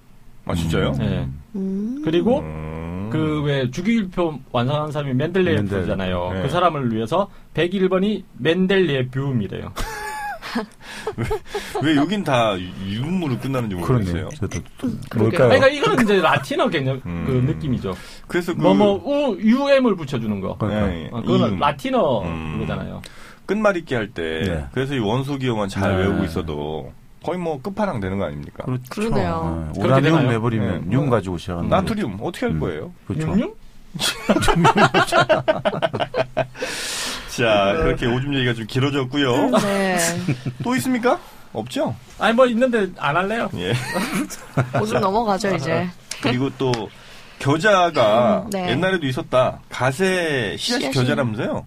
S1: 아, 진짜요?
S4: 음.
S3: 예.
S2: 음.
S3: 그리고
S1: 음.
S3: 그왜 주기율표 완성한 사람이 맨델레예프잖아요.
S1: 네.
S3: 그 사람을 위해서 101번이 맨델레비움이래요.
S1: 왜 여긴 다 유음으로 끝나는지. 모르겠어요.
S4: 저도. 뭘까요?
S3: 그러니까 이거는 이제 라틴어 개념
S1: 음.
S3: 그 느낌이죠.
S1: 그래서 그
S3: 뭐뭐 우 UM을 붙여주는 거.
S4: 그러니까.
S1: 네,
S3: 어, 그거는
S1: 이음.
S3: 라틴어
S1: 음.
S3: 그거잖아요.
S1: 끝말잇기 할때
S4: 네.
S1: 그래서 이 원소 기호만 잘
S3: 네.
S1: 외우고 있어도 거의 뭐 끝판왕 되는 거 아닙니까?
S4: 그렇죠.
S2: 그러네요.
S4: 네.
S3: 되나요?
S4: 내버리면
S1: 네.
S4: 륨 가지고 시작하는
S1: 나트륨 어떻게 할
S4: 음.
S1: 거예요?
S4: 그렇죠.
S3: 뇽뇽?
S1: 자 그렇게 오줌 얘기가 좀 길어졌고요.
S2: 네.
S1: 또 있습니까? 없죠?
S3: 아니 뭐 있는데 안 할래요.
S1: 예.
S2: 오줌 넘어가죠 이제.
S1: 그리고 또 겨자가
S2: 음, 네.
S1: 옛날에도 있었다. 가세 씨앗이
S2: 씨앗이.
S1: 겨자라면서요?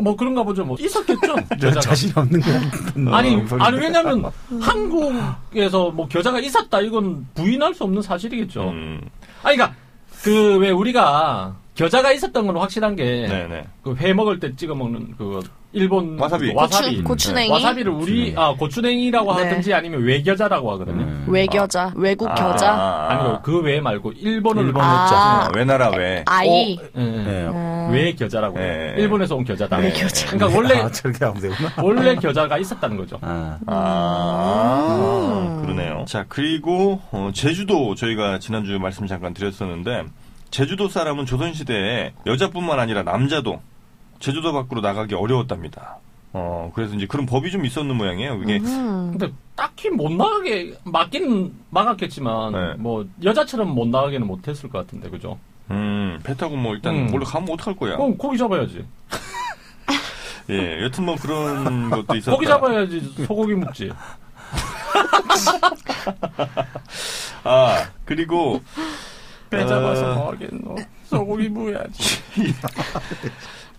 S3: 뭐 그런가 보죠. 뭐 있었겠죠.
S4: 저
S3: 겨자가.
S4: 자신 없는 거
S3: 아니. 아니 왜냐면 한국에서 뭐 겨자가 있었다 이건 부인할 수 없는 사실이겠죠.
S1: 음.
S3: 아니 그러니까 그 왜 우리가 겨자가 있었던 건 확실한 게
S1: 네네.
S3: 그회 먹을 때 찍어 먹는 그 일본
S1: 와사비.
S3: 그 와사비.
S2: 고추, 고추 냉이.
S3: 와사비를 우리 아 고추냉이라고
S2: 네.
S3: 하든지 아니면 외겨자라고 하거든요.
S4: 음.
S2: 외겨자, 외국 겨자,
S1: 아,
S3: 아니고 그외 말고 일본을
S4: 일본
S2: 아.
S3: 자.
S1: 어, 외나라 외.
S2: 아이.
S3: 예, 예.
S4: 네.
S2: 음.
S3: 외겨자라고.
S1: 네.
S3: 일본에서 온 겨자다.
S1: 외겨자.
S3: 그러니까 원래
S4: 아, 저렇게 하면 되구나.
S3: 원래 겨자가 있었다는 거죠.
S4: 아.
S1: 아, 그러네요. 자, 그리고, 어, 제주도 저희가 지난주 말씀 잠깐 드렸었는데, 제주도 사람은 조선시대에 여자뿐만 아니라 남자도 제주도 밖으로 나가기 어려웠답니다. 어, 그래서 이제 그런 법이 좀 있었는 모양이에요. 그게,
S2: 음.
S3: 근데 딱히 못 나가게 막긴 막았겠지만
S1: 네.
S3: 뭐 여자처럼 못 나가게는 못했을 것 같은데 그죠?
S1: 음, 배 타고 뭐 일단
S3: 음.
S1: 몰래 가면 어떡할 거야.
S3: 그럼 고기 잡아야지.
S1: 예, 여튼 뭐 그런 것도 있었다.
S3: 고기 잡아야지 소고기 묵지.
S1: 아, 그리고,
S3: 배 잡아서
S1: 어.
S3: 뭐 하겠노? 소고기 무야지.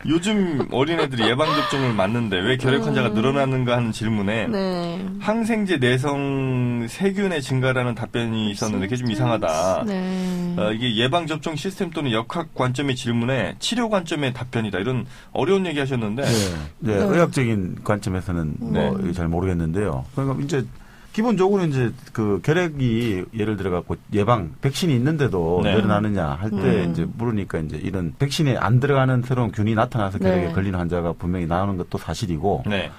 S1: 요즘 어린애들이 예방접종을 맞는데 왜 결핵 환자가 늘어나는가 하는 질문에
S2: 네.
S1: 항생제 내성 세균의 증가라는 답변이 있었는데 그게 좀 이상하다.
S2: 네.
S1: 어, 이게 예방접종 시스템 또는 역학 관점의 질문에 치료 관점의 답변이다. 이런 어려운 얘기 하셨는데.
S4: 네. 네,
S2: 네.
S4: 의학적인 관점에서는
S1: 네.
S4: 뭐잘 모르겠는데요. 그러니까 이제 기본적으로 이제 그 결핵이 예를 들어 갖고 예방 백신이 있는데도
S1: 네.
S4: 늘어나느냐 할때
S2: 음.
S4: 이제 물으니까 이제 이런 백신에 안 들어가는 새로운 균이 나타나서 결핵에
S2: 네.
S4: 걸리는 환자가 분명히 나오는 것도 사실이고
S1: 네.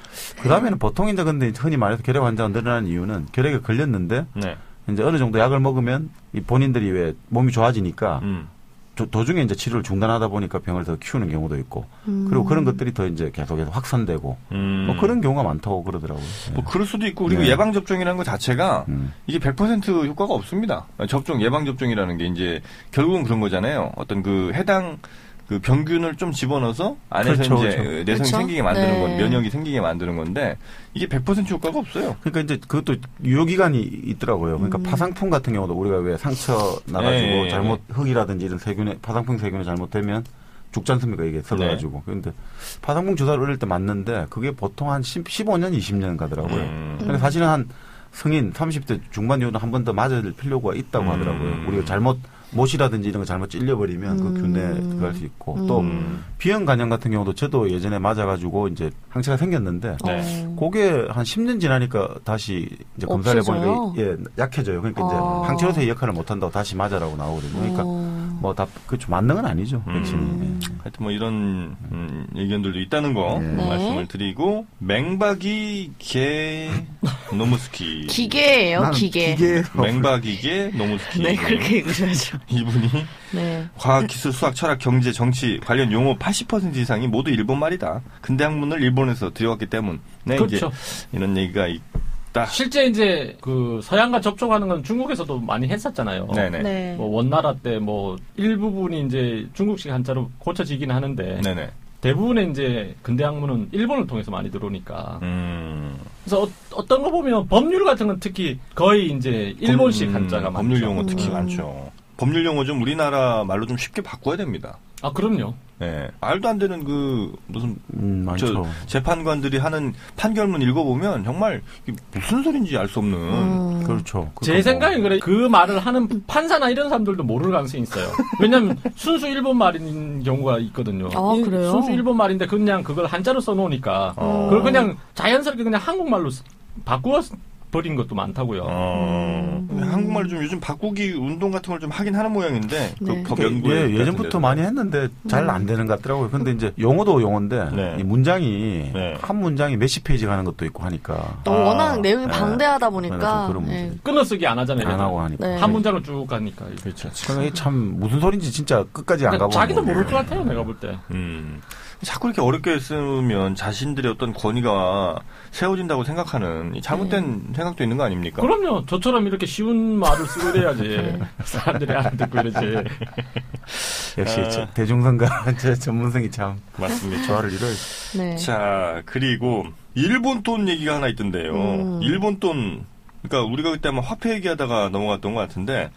S4: 그 다음에는 보통 이제 근데 흔히 말해서 결핵 환자가 늘어나는 이유는 결핵에 걸렸는데
S1: 네.
S4: 이제 어느 정도 약을 먹으면 이 본인들이 왜 몸이 좋아지니까
S1: 음.
S4: 도- 도중에 이제 치료를 중단하다 보니까 병을 더 키우는 경우도 있고
S2: 음.
S4: 그리고 그런 것들이 더 이제 계속해서 확산되고
S1: 음.
S4: 뭐 그런 경우가 많다고 그러더라고요. 네.
S1: 뭐 그럴 수도 있고 그리고
S4: 네.
S1: 예방 접종이라는 것 자체가
S4: 음.
S1: 이게 100% 효과가 없습니다. 접종 예방 접종이라는 게 이제 결국은 그런 거잖아요. 어떤 그 해당 그 병균을 좀 집어넣어서 안에서
S4: 그렇죠,
S1: 이제
S4: 그렇죠.
S1: 내성이
S2: 그렇죠.
S1: 생기게 만드는
S2: 네.
S1: 건 면역이 생기게 만드는 건데 이게 100% 효과가 없어요.
S4: 그러니까 이제 그것도 유효 기간이 있더라고요. 그러니까
S2: 음.
S4: 파상풍 같은 경우도 우리가 왜 상처 나가지고
S1: 네.
S4: 잘못 흙이라든지 이런 세균에 파상풍 세균이 잘못되면 죽지 않습니까 이게 썩어가지고. 그런데 파상풍 주사를 어릴 때 맞는데 그게 보통 한 10, 15년, 20년 가더라고요.
S1: 음.
S4: 그러니까 사실은 한 성인 30대 중반 이후는 한 번 더 맞을 필요가 있다고
S1: 음.
S4: 하더라고요. 우리가 잘못 못이라든지 이런 거 잘못 찔려버리면 그
S2: 음.
S4: 균에 들어갈 수 있고 또
S1: 음.
S4: 비형 간염 같은 경우도 저도 예전에 맞아가지고 이제 항체가 생겼는데
S1: 네.
S2: 어.
S4: 그게 한 10년 지나니까 다시 이제 검사를? 해보니까 예, 약해져요. 그러니까 이제
S2: 어.
S4: 항체로서의 역할을 못한다고 다시 맞아라고 나오거든요. 그러니까
S2: 어.
S4: 뭐 다 그렇죠 맞는 건 아니죠
S1: 음.
S4: 백신이.
S1: 하여튼 뭐 이런 음, 의견들도 있다는 거
S4: 네.
S1: 말씀을 드리고 맹박이 개 노무스키
S2: 기계예요. 기계
S1: 맹박이 개 노무스키
S2: 네, 그렇게 읽으셔야죠.
S1: 이분이
S2: 네.
S1: 과학, 기술, 수학, 철학, 경제, 정치 관련 용어 80% 이상이 모두 일본 말이다. 근대 학문을 일본에서 들여왔기 때문에
S3: 그렇죠.
S1: 이제 이런 얘기가 있 다.
S3: 실제 이제 그 서양과 접촉하는 건 중국에서도 많이 했었잖아요.
S1: 네네.
S2: 네.
S3: 뭐 원나라 때 뭐 일부분이 이제 중국식 한자로 고쳐지긴 하는데
S1: 네네.
S3: 대부분의 이제 근대 학문은 일본을 통해서 많이 들어오니까
S1: 음.
S3: 그래서 어, 떤거 보면 법률 같은 건 특히 거의 이제 일본식
S1: 법-
S3: 한자가
S1: 음,
S3: 많죠.
S1: 법률 용어 특히
S2: 음.
S1: 많죠. 법률 용어 좀 우리나라 말로 좀 쉽게 바꿔야 됩니다.
S3: 아 그럼요.
S1: 예. 말도 안 되는 그 무슨
S4: 음.
S1: 저 재판관들이 하는 판결문 읽어보면 정말 이게 무슨 소린지 알 수 없는
S2: 음.
S4: 그렇죠.
S3: 제 생각엔
S4: 뭐
S3: 그래 그 말을 하는 판사나 이런 사람들도 모를 가능성이 있어요. 왜냐하면 순수 일본 말인 경우가 있거든요.
S2: 아,
S3: 일-
S2: 그래요?
S3: 순수 일본 말인데 그냥 그걸 한자로 써놓으니까
S1: 어.
S3: 그걸 그냥 자연스럽게 그냥 한국말로 쓰- 바꾸어 버린 것도 많다고요.
S1: 어,
S2: 음.
S1: 한국말 좀 요즘 바꾸기 운동 같은 걸 좀 하긴 하는 모양인데
S2: 네.
S1: 그법
S4: 그러니까
S1: 연구에
S4: 예, 예전부터 많이 했는데 잘 안 되는 것 같더라고요. 근데 이제 용어도 용어인데
S1: 네.
S4: 이 문장이
S1: 네.
S4: 한 문장이 몇십 페이지 가는 것도 있고 하니까
S2: 또
S1: 아,
S2: 워낙 내용이
S4: 네.
S2: 방대하다
S4: 네,
S2: 보니까. 예.
S4: 문제.
S3: 끊어쓰기 안 하잖아요.
S4: 안 하고 하니까.
S2: 네.
S3: 한 문장을 쭉 가니까.
S1: 그렇죠.
S4: 그러니까 이게 참 무슨 소린지 진짜 끝까지 안 가보면
S3: 자기도 모를. 것 같아요. 내가 볼 때.
S1: 음. 자꾸 이렇게 어렵게 쓰면 자신들의 어떤 권위가 세워진다고 생각하는 이 잘못된 생각도 있는 거 아닙니까?
S3: 그럼요. 저처럼 이렇게 쉬운 말을 쓰고 이래야지.
S2: 네.
S3: 사람들이 안 듣고 이러지.
S4: 역시
S1: 아.
S4: 저 전문성이 참
S1: 맞습니다.
S4: 조화를 이뤄요.
S2: 네.
S1: 자, 그리고 일본 돈 얘기가 하나 있던데요.
S2: 음.
S1: 일본 돈, 그러니까 우리가 그때 아마 화폐 얘기하다가 넘어갔던 것 같은데,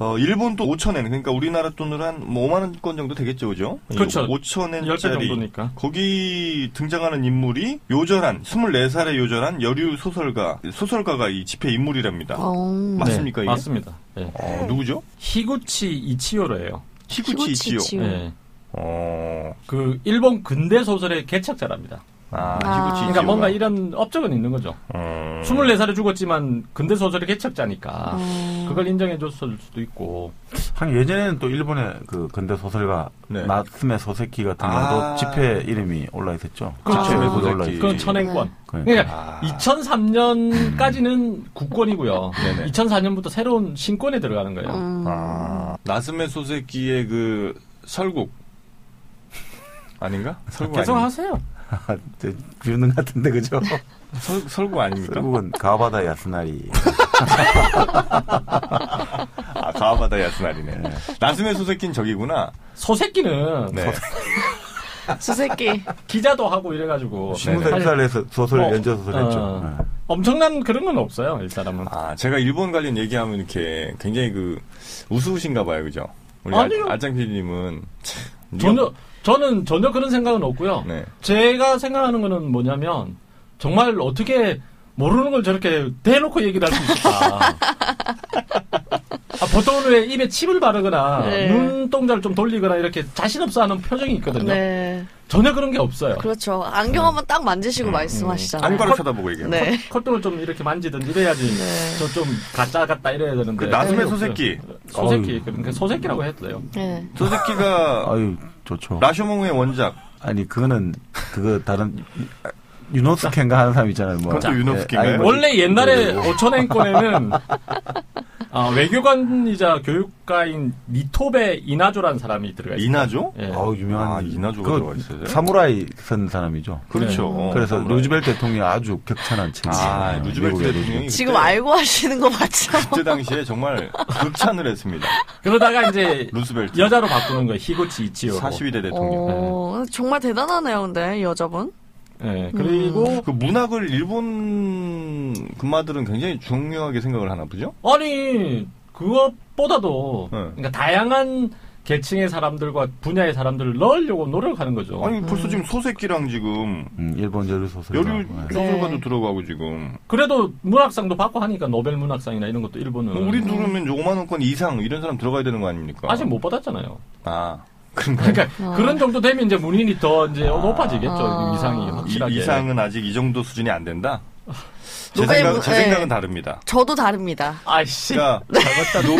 S1: 어, 일본 돈 5천엔, 그러니까 우리나라 돈으로 한 뭐 5만 원권 정도 되겠죠, 그죠?
S3: 그렇죠.
S1: 5천엔짜리.
S3: 10배 정도니까.
S1: 거기 등장하는 인물이 요절한, 24살의 요절한 여류 소설가, 소설가가 이 집회 인물이랍니다.
S2: 어.
S1: 맞습니까,
S3: 네,
S1: 이게?
S3: 맞습니다. 예.
S1: 어, 누구죠?
S3: 히구치 이치요로예요.
S1: 히구치 이치요.
S2: 이치요.
S3: 예.
S1: 어,
S3: 그 일본 근대 소설의 개척자랍니다.
S1: 아,
S2: 아.
S3: 그러니까 뭔가 이런 업적은 있는 거죠.
S1: 음.
S3: 24살에 죽었지만 근대 소설의 개척자니까
S2: 어.
S3: 그걸 인정해줬을 수도 있고
S4: 한 예전에는 또 일본의 그 근대 소설가
S1: 네.
S4: 나스메 소세키 같은
S1: 아.
S4: 경우도 집회 이름이 올라 있었죠.
S3: 그렇죠.
S4: 집회
S1: 소세키.
S4: 올라 있었죠.
S3: 그건 천행권.
S4: 그러니까.
S3: 그러니까
S1: 아.
S3: 2003년까지는 국권이고요.
S1: 네네.
S3: 2004년부터 새로운 신권에 들어가는 거예요.
S2: 음.
S1: 아, 나스메 소세키의 그 설국 아닌가? 설국
S3: 계속
S1: 아닌가?
S3: 하세요.
S4: 아, 것 같은데 그죠?
S1: 설, 설국 아닙니까?
S4: 결국은 가바다 야스나리.
S1: 아, 가와바다 야스나리네. 나스메 소세키는 저기구나.
S3: 소새끼는
S1: 네.
S2: 수새끼.
S3: 기자도 하고 이래가지고 사실
S4: 살에서 소설
S3: 어,
S4: 연재 소설 했죠.
S3: 어.
S4: 네.
S3: 엄청난 그런 건 없어요. 이 사람은.
S1: 아, 제가 일본 관련 얘기하면 이렇게 굉장히 그 우스우신가 봐요, 그죠? 우리
S3: 아니요.
S1: 알- 알짱 PD님은
S3: 전혀 저는 전혀 그런 생각은 없고요.
S1: 네.
S3: 제가 생각하는 거는 뭐냐면 정말 어떻게 모르는 걸 저렇게 대놓고 얘기를 할 수 있을까. 아, 보통은 왜 입에 칩을 바르거나
S2: 네.
S3: 눈동자를 좀 돌리거나 이렇게 자신 없어 하는 표정이 있거든요.
S2: 네.
S3: 전혀 그런 게 없어요.
S2: 그렇죠. 안경 한번 딱 만지시고 말씀하시잖아요.
S1: 안과를 쳐다보고 얘기해요.
S2: 네.
S3: 콧등을 좀 이렇게 만지든지 이래야지
S2: 네.
S3: 저좀 가짜 같다 이래야 되는데
S1: 그 나스메
S3: 게
S1: 소새끼.
S3: 소새끼 그러니까 소새끼라고 했어요.
S2: 네.
S1: 소세키가
S4: 아유 좋죠.
S1: 라쇼몽의 원작.
S4: 아니 그거는 그거 다른 유노스캔가 하는 사람 있잖아요. 뭐.
S1: 그것도 유노스케인가요?
S4: 아니, 뭐,
S3: 원래 옛날에
S4: 그리고
S3: 오천행권에는 아, 외교관이자 교육가인 니토베 이나조라는 사람이 들어가 있어요.
S1: 이나조?
S3: 예.
S4: 어우 유명한
S1: 아, 이나조가 들어가 있어요?
S4: 사무라이 쓴 사람이죠.
S1: 그렇죠. 어,
S4: 그래서
S1: 사무라이.
S4: 루즈벨트 대통령이 아주 격찬한 책.
S1: 아, 루즈벨트 대통령이
S2: 지금
S1: 그때-
S2: 알고 하시는 거 맞죠?
S1: 그때 당시에 정말 극찬을 했습니다.
S3: 그러다가 이제
S1: 루스벨트.
S3: 여자로 바꾸는 거예요. 히고치 이치요.
S1: 42대 대통령.
S2: 어, 정말 대단하네요, 근데, 이 여자분.
S3: 예. 그리고
S1: 그 문학을 일본 군마들은 굉장히 중요하게 생각을 하나 보죠?
S3: 아니 그것보다도
S1: 네.
S3: 그러니까 다양한 계층의 사람들과 분야의 사람들을 넣으려고 노력하는 거죠.
S1: 아니 벌써 지금 소새끼랑 지금
S4: 음, 일본 여류 소설.
S1: 여류
S4: 네.
S1: 소설가도
S2: 네.
S1: 들어가고 지금
S3: 그래도 문학상도 받고 하니까 노벨 문학상이나 이런 것도 일본은
S1: 우리 누르면 5만 원권 이상 이런 사람 들어가야 되는 거 아닙니까?
S3: 아직 못 받았잖아요.
S1: 아 그런가?
S3: 그러니까
S2: 어.
S3: 그런 정도 되면 이제 문인이 더 이제 높아지겠죠.
S2: 아.
S3: 이상이 확실하게.
S1: 이, 상은 아직 이 정도 수준이 안 된다. 제 생각
S2: 문-
S1: 제
S2: 네.
S1: 생각은 다릅니다.
S2: 저도 다릅니다.
S3: 아이씨.
S1: 그러니까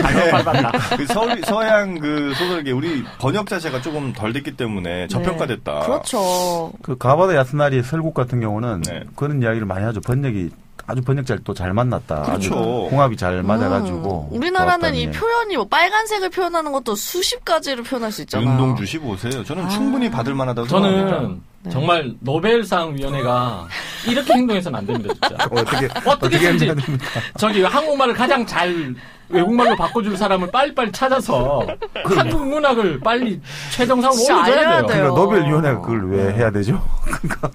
S3: 당연히 밟았다.
S1: 그 서, 서양 그 소설계 우리 번역 자체가 조금 덜 됐기 때문에 저평가됐다.
S2: 네. 그렇죠.
S4: 그 가바다 야스나리 설국 같은 경우는
S1: 네.
S4: 그런 이야기를 많이 하죠. 번역이 아주 번역자를 또 잘 만났다. 아주
S1: 그렇죠.
S4: 홍합이 잘 맞아가지고.
S2: 음, 우리나라는 이. 표현이 뭐 빨간색을 표현하는 것도 수십 가지를 표현할 수 있잖아요.
S1: 윤동 주시 보세요. 저는
S2: 아.
S1: 충분히 받을 만하다고 생각합니다.
S2: 네.
S3: 정말 노벨상 위원회가 이렇게 행동해서는 안 됩니다, 진짜.
S4: 어떻게
S3: 어떻게 어떻게든지
S4: 해야 됩니까?
S3: 저기 한국말을 가장 잘 외국말로 바꿔줄 사람을 빨리빨리 찾아서 한국 문학을 빨리 최정상으로
S2: 진짜
S3: 올려줘야
S2: 알려야
S3: 돼요.
S2: 돼요.
S4: 그러니까 노벨위원회가 그걸 왜 해야 되죠?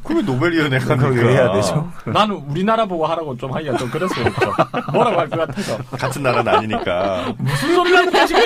S1: 그게 노벨위원회가
S4: 그걸 왜 해야 되죠?
S3: 나는 우리나라 보고 하라고 좀 하기가 좀 그랬어요. 좀. 뭐라고 할 것 같아서.
S1: 같은 나라는 아니니까.
S3: 무슨 소리를 하는 거야, 지금?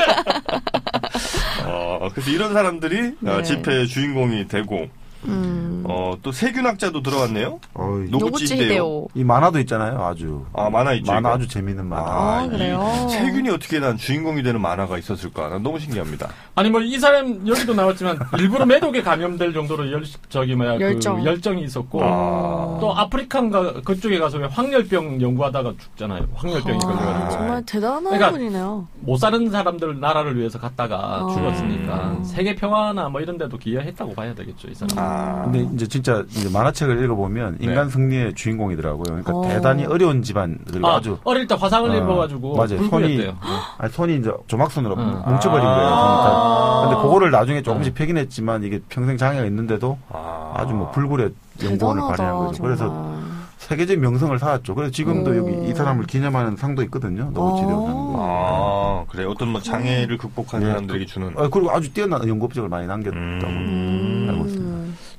S1: 어, 그래서 이런 사람들이 어,
S2: 네.
S1: 집회의 주인공이 되고
S2: 음.
S1: 어, 또 세균학자도 들어왔네요.
S4: 어이,
S1: 노-
S2: 노구치
S1: 히데오.
S2: 히데오.
S4: 이 만화도 있잖아요. 아주
S1: 아 만화 있죠.
S4: 만화
S1: 이거?
S4: 아주 재밌는 만화.
S2: 아,
S1: 이
S2: 그래요?
S1: 세균이 어떻게 난 주인공이 되는 만화가 있었을까? 난 너무 신기합니다.
S3: 아니, 뭐, 이 사람, 여기도 나왔지만, 일부러 매독에 감염될 정도로 열, 저기, 뭐야,
S2: 열정.
S3: 그 열정이 있었고,
S1: 아.
S3: 또 아프리칸가 그쪽에 가서 왜 황열병 연구하다가 죽잖아요. 황열병이
S2: 아,
S3: 걸려가지고.
S2: 정말 대단한
S3: 그러니까
S2: 분이네요.
S3: 못 사는 사람들 나라를 위해서 갔다가
S2: 아.
S3: 죽었으니까 세계 평화나 뭐 이런 데도 기여했다고 봐야 되겠죠, 이 사람.
S1: 아.
S4: 근데 이제 진짜 이제 만화책을 읽어보면 인간 승리의 주인공이더라고요. 그러니까
S2: 어.
S4: 대단히 어려운 집안 그리고
S3: 아,
S4: 아주
S3: 어릴 때 화상을
S4: 어,
S3: 입어가지고
S4: 맞아요.
S3: 불구였대요.
S4: 아니, 손이 이제 조막손으로
S3: 응.
S4: 뭉쳐버린 거예요.
S1: 아.
S4: 그러니까. 근데 그거를 나중에 조금씩 폐기냈지만 이게 평생 장애가 있는데도
S1: 아.
S4: 아주 뭐 불굴의 연구원을
S2: 대단하다.
S4: 발휘한 거죠. 그래서
S2: 정말.
S4: 세계적 명성을 쌓았죠. 그래서 지금도
S2: 오.
S4: 여기 이 사람을 기념하는 상도 있거든요. 노치대우 상.
S1: 아, 그래. 어떤 뭐 장애를 극복한
S4: 네.
S1: 사람들에게 주는.
S4: 아, 그리고 아주 뛰어난 연구업적을 많이 남겼다고
S1: 음.
S4: 알고 있습니다.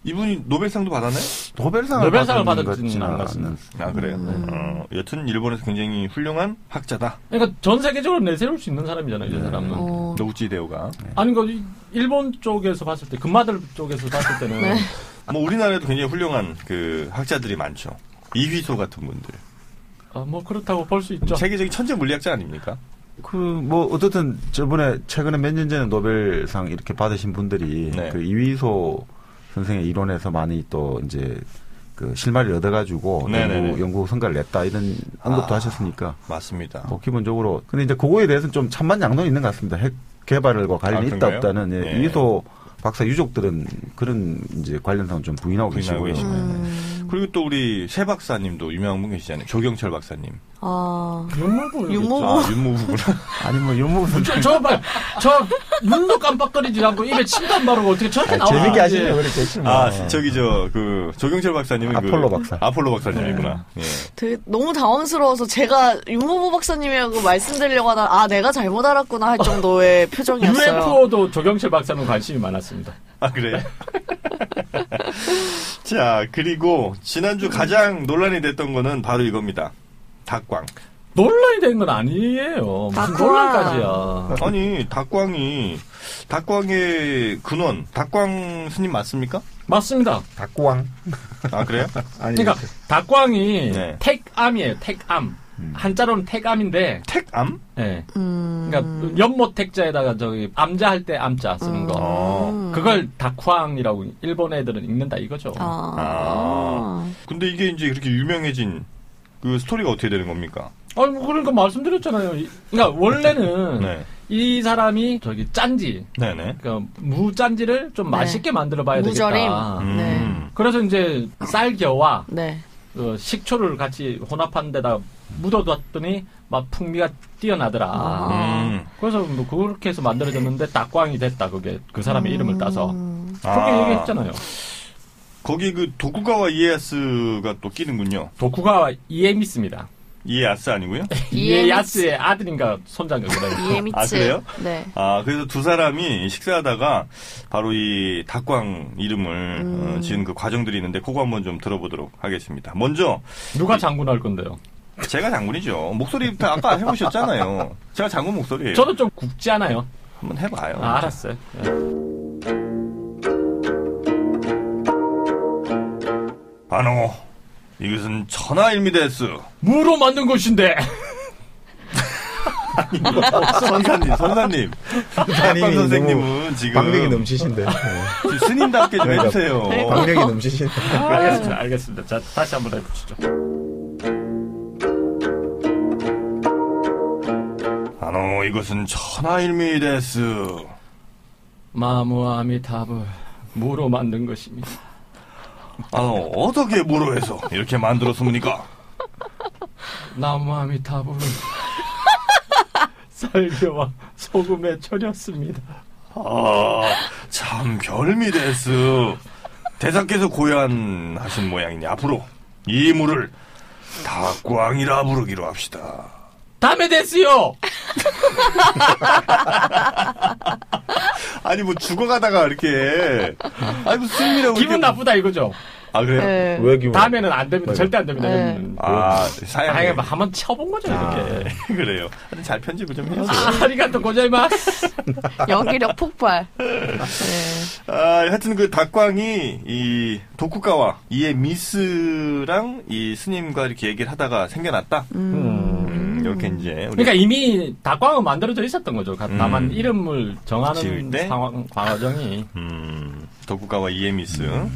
S1: 이분이 노벨상도 받았나요?
S4: 노벨상을,
S3: 노벨상을 받았지는.
S4: 같지는
S1: 아, 그래요? 어, 여튼 일본에서 굉장히 훌륭한 학자다.
S3: 그러니까 전 세계적으로 내세울 수 있는 사람이잖아요, 이 사람은.
S2: 어.
S1: 노구치 대우가.
S3: 아니, 그, 일본 쪽에서 봤을 때, 금마들 쪽에서 봤을 때는.
S2: 네.
S1: 뭐 우리나라에도 굉장히 훌륭한 그 학자들이 많죠. 이휘소 같은 분들.
S3: 아, 뭐, 그렇다고 볼 수 있죠.
S1: 세계적인 천재 물리학자 아닙니까?
S4: 그 뭐 어떻든 저번에 최근에 몇 년 전에 노벨상 이렇게 받으신 분들이
S1: 네.
S4: 그 이위소 선생의 이론에서 많이 또 이제 그 실마리를 얻어가지고
S1: 네네네.
S4: 연구, 연구 성과를 냈다 이런 언급도
S1: 아.
S4: 하셨으니까
S1: 맞습니다.
S4: 뭐 기본적으로 근데 이제 그거에 대해서는 좀 찬반 양론이 있는 것 같습니다. 핵 개발과 관련이
S1: 아,
S4: 있다? 없다는 예,
S1: 예.
S4: 이위소 박사 유족들은 그런 이제 관련상은 좀 부인하고
S1: 부인하고
S4: 계시고요.
S2: 음.
S1: 그리고 또 우리 새 박사님도 유명한 분 계시잖아요. 조경철 박사님.
S2: 아.
S3: 윤모부.
S2: 윤모부.
S1: 아, 윤무부구나.
S4: 아니 뭐 유무
S3: 저, 저, 봐. 저, 눈도 깜빡거리지 않고 입에 침도 안 바르고 어떻게 저렇게 나와.
S4: 재밌게 하시네요. 그렇게 뭐.
S1: 아, 저기 저 그 조경철 박사님은
S4: 아폴로
S1: 그,
S4: 박사.
S1: 아폴로 박사님이구나. 예.
S2: 되게 너무 당황스러워서 제가 윤모부 박사님이라고 말씀드리려고 하다 아 내가 잘못 알았구나 할 정도의 표정이었어요.
S3: UFO도 조경철 박사는 관심이 많았습니다.
S1: 아 그래요? 자 그리고 지난주 가장 논란이 됐던 거는 바로 이겁니다. 닭광.
S3: 논란이 된 건 아니에요. 무슨
S2: 닭광.
S3: 논란까지야.
S1: 아니 닭광이 닭광의 근원 닭광 스님 맞습니까?
S3: 맞습니다.
S4: 닭구왕.
S1: 아 그래요?
S4: 아니
S3: 그러니까 닭광이
S1: 네.
S3: 택암이에요. 택암. 한자로는 택암인데,
S1: 택암?
S3: 예.
S2: 음.
S3: 그러니까 연못 택자에다가 저기 암자 할 때 암자 쓰는 거.
S1: 어.
S3: 그걸 닭광이라고 일본 애들은 읽는다 이거죠.
S2: 아.
S1: 아. 근데 이게 이제 그렇게 유명해진 그 스토리가 어떻게 되는 겁니까?
S3: 아니 뭐 그러니까 말씀드렸잖아요. 이- 그러니까 원래는
S1: 네.
S3: 이 사람이 저기 짠지,
S1: 네네.
S3: 그러니까 무짠지를 좀
S2: 네.
S3: 맛있게 만들어 봐야
S2: 무절임.
S3: 되겠다.
S1: 음.
S2: 네.
S3: 그래서 이제 쌀겨와
S2: 네.
S3: 그 식초를 같이 혼합한 데다 묻어뒀더니 막 풍미가 뛰어나더라.
S2: 아.
S1: 음.
S3: 그래서 뭐 그렇게 해서 만들어졌는데 닭광이 됐다. 그게 그 사람의 이름을 따서
S2: 음.
S3: 그렇게
S1: 아.
S3: 얘기했잖아요.
S1: 거기 그 도쿠가와 이에야스가 또 끼는군요.
S3: 도쿠가 이에미스입니다.
S1: 이에야스 아니고요?
S3: 이에야스의 아들인가 손자인가 그래요.
S2: 이에미츠.
S1: 아, 그래요?
S2: 네.
S1: 아, 그래서 두 사람이 식사하다가 바로 이 닭광 이름을
S2: 음.
S1: 어, 지은 그 과정들이 있는데 그거 한번 좀 들어보도록 하겠습니다. 먼저
S3: 누가 장군 할 건데요?
S1: 제가 장군이죠. 목소리부터 아까 해보셨잖아요. 제가 장군 목소리예요.
S3: 저도 좀 굵지 않아요.
S1: 한번 해봐요.
S3: 아, 알았어요. 예.
S1: 아노, 이것은 천하일미 데스.
S3: 무로 만든 것인데.
S1: 선사님, 선사님.
S4: 너무
S1: 선생님은 지금
S4: 박력이 넘치신데.
S1: 지금 스님답게 좀 해주세요.
S4: 박력이 넘치신데.
S3: 알겠습니다. 알겠습니다. 자, 다시 한번 해보시죠.
S1: 아노, 이것은 천하일미 데스.
S3: 마무아미타불 무로 만든 것입니다.
S1: 아노, 어떻게 무로 해서 이렇게 만들었습니까?
S3: 나무 아미타불 쌀겨와 소금에 절였습니다.
S1: 아, 참 별미 데스. 대사께서 고연하신 모양이니 앞으로 이 물을 닭광이라 부르기로 합시다.
S3: 다음에 됐어요.
S1: 아니 뭐 죽어가다가 이렇게 아니 무슨 승리라고
S3: 기분
S1: 이렇게-
S3: 나쁘다 이거죠.
S1: 아 그래요?
S2: 네.
S4: 왜 기분?
S3: 다음에는 안 됩니다. 절대 안 됩니다.
S2: 네.
S1: 아
S3: 아예
S1: 사양에
S3: 뭐 한번 쳐본 거죠 이렇게.
S1: 그래요. 하여튼 잘 편집을 좀 해서.
S3: 아, 아리가또 고자이마스.
S2: 연기력 폭발. 네.
S1: 아, 하여튼 그 닭광이 이 도쿠가와 이의 미스랑 이 스님과 이렇게 얘기를 하다가 생겨났다. 음, 이렇게 이제 우리
S3: 그러니까 이미 닭광은 만들어져 있었던 거죠. 가-
S1: 음.
S3: 다만 이름을 정하는? 상황 과정이
S1: 음, 도쿠가와 이에미스가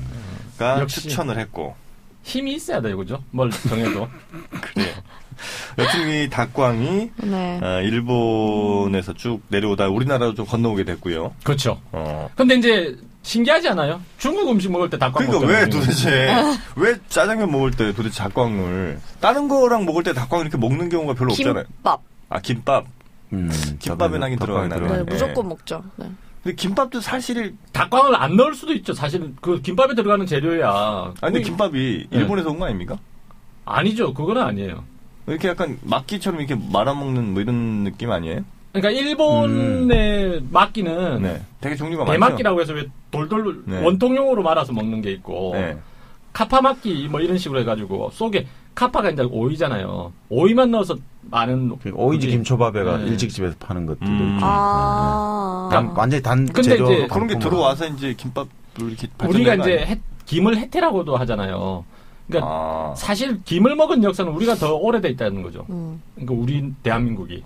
S3: 역시.
S1: 추천을 했고
S3: 힘이 있어야 돼요, 그죠? 뭘 정해도.
S1: 그래요. 여튼 이 닭광이
S2: 네.
S1: 어, 일본에서 쭉 내려오다 우리나라로 좀 건너오게 됐고요.
S3: 그렇죠.
S1: 어.
S3: 근데 이제 신기하지 않아요? 중국 음식 먹을 때 닭광
S1: 그러니까 왜
S3: 먹잖아요.
S1: 도대체 왜 짜장면 먹을 때 도대체 닭광을 다른 거랑 먹을 때 닭광 이렇게 먹는 경우가 별로 없잖아요.
S2: 김밥.
S1: 아 김밥.
S4: 음,
S1: 김밥에
S4: 닭광이
S1: 들어가긴
S2: 네,
S1: 네.
S2: 무조건 먹죠. 네.
S1: 근데 김밥도 사실
S3: 닭광을 안 넣을 수도 있죠. 사실 그 김밥에 들어가는 재료야.
S1: 아니 근데
S3: 거의-
S1: 김밥이
S3: 네.
S1: 일본에서 온 거 아닙니까?
S3: 아니죠. 그거는 아니에요.
S1: 이렇게 약간 막기처럼 이렇게 말아먹는 뭐 이런 느낌 아니에요?
S3: 그러니까 일본의 막기는
S1: 네. 되게 종류가 많죠.
S3: 대막기라고 해서 왜 돌돌
S1: 네.
S3: 원통용으로 말아서 먹는 게 있고
S1: 네.
S3: 카파막기 뭐 이런 식으로 해가지고 속에 카파가 이제 오이잖아요. 오이만 넣어서 많은
S4: 그 오이지 김초밥에가
S3: 네.
S4: 일찍 집에서 파는 것들도
S1: 음.
S4: 있죠.
S2: 아.
S4: 단, 완전히 단
S3: 근데
S4: 제조
S3: 이제
S1: 그런 게. 들어와서 이제 김밥을 이렇게
S3: 우리가 이제? 해- 김을 해태라고도 하잖아요. 그러니까
S1: 아.
S3: 사실 김을 먹은 역사는 우리가 더 오래돼 있다는 거죠.
S2: 음.
S3: 그러니까 우리 대한민국이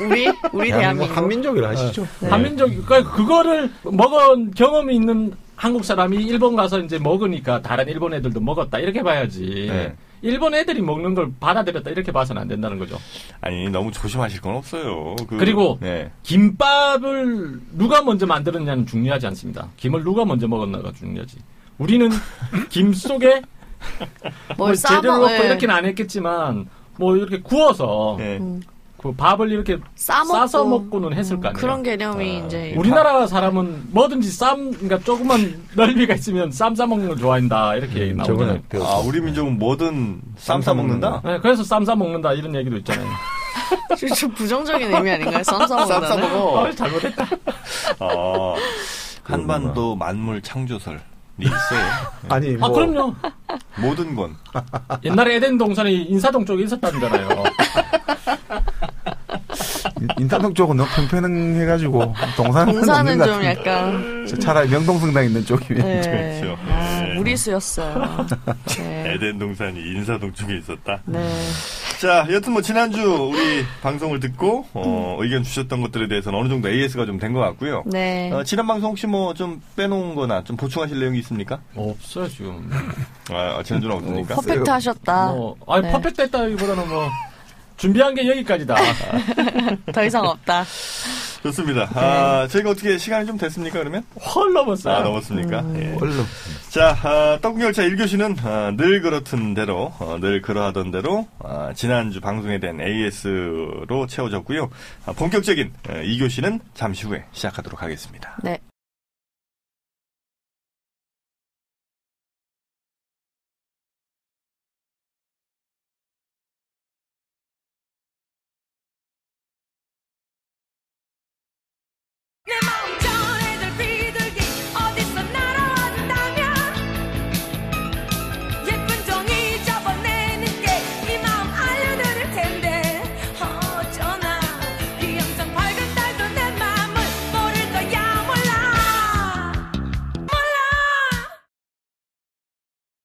S2: 우리 우리 대한민국.
S4: 한민족이라 하시죠.
S2: 네.
S3: 한민족 그러니까 그거를 먹은 경험이 있는 한국 사람이 일본 가서 이제 먹으니까 다른 일본 애들도 먹었다 이렇게 봐야지.
S1: 네.
S3: 일본 애들이 먹는 걸 받아들였다 이렇게 봐서는 안 된다는 거죠.
S1: 아니 너무 조심하실 건 없어요. 그,
S3: 그리고
S1: 네.
S3: 김밥을 누가 먼저 만들었냐는 중요하지 않습니다. 김을 누가 먼저 먹었나가 중요하지. 우리는 김 속에
S2: 뭐뭘
S3: 재료를
S2: 싸먹
S3: 넣고 이렇게는 안 했겠지만 뭐 이렇게 구워서
S1: 네.
S2: 음.
S3: 그 밥을 이렇게
S2: 싸먹고
S3: 싸서 먹고는 했을 거 아니에요.
S2: 그런 개념이
S1: 아,
S2: 이제
S3: 우리나라 사람은 뭐든지 쌈, 그러니까 조그만 넓이가 있으면 쌈 싸 먹는 걸 좋아한다 이렇게 얘기 나오잖아요.
S4: 저거는 배웠어.
S1: 아 우리 민족은 뭐든 쌈 싸 먹는다.
S3: 네, 그래서 쌈 싸 먹는다 이런 얘기도 있잖아요.
S2: 좀 부정적인 의미 아닌가요?
S1: 쌈쌈
S2: 싸먹는.
S1: 싸먹어.
S3: 어, 잘못했다.
S1: 어, 한반도 만물 창조설이 있어요.
S4: 아니 뭐
S3: 아 그럼요.
S1: 모든 건.
S3: 옛날에 에덴 동산이 인사동 쪽에 있었다잖아요.
S4: 인탄동 쪽은 너무 평평해가지고 동산은
S2: 것좀
S4: 같은데.
S2: 약간
S4: 차라리 명동성당 있는 쪽이면
S2: 네.
S1: 그렇죠.
S2: 아,
S1: 네.
S2: 무리수였어요. 네.
S1: 에덴 동산이 인사동 쪽에 있었다.
S2: 네.
S1: 자, 여튼 뭐 지난주 우리 방송을 듣고 어, 의견 주셨던 것들에 대해서는 어느 정도 AS가 좀 된 것 같고요.
S2: 네.
S1: 어, 지난 방송 혹시 뭐 좀 빼놓은-거나 좀 보충하실 내용이 있습니까?
S3: 없어요 지금.
S1: 아, 지난주는 없습니까?
S4: 어,
S2: 퍼펙트 하셨다.
S3: 뭐, 아니
S2: 네.
S3: 퍼펙트 했다기보다는 뭐 준비한 게 여기까지다.
S2: 더 이상 없다.
S1: 좋습니다. 아, 저희가 어떻게 시간이 좀 됐습니까, 그러면?
S3: 헐 넘었어요.
S1: 아, 넘었습니까? 예.
S4: 얼른
S1: 자, 아, 떡국열차 1교시는 아, 늘 그렇던 대로, 어, 늘 그러하던 대로, 아, 지난주 방송에 대한 AS로 채워졌고요. 아, 본격적인 어, 2교시는 잠시 후에 시작하도록 하겠습니다.
S2: 네.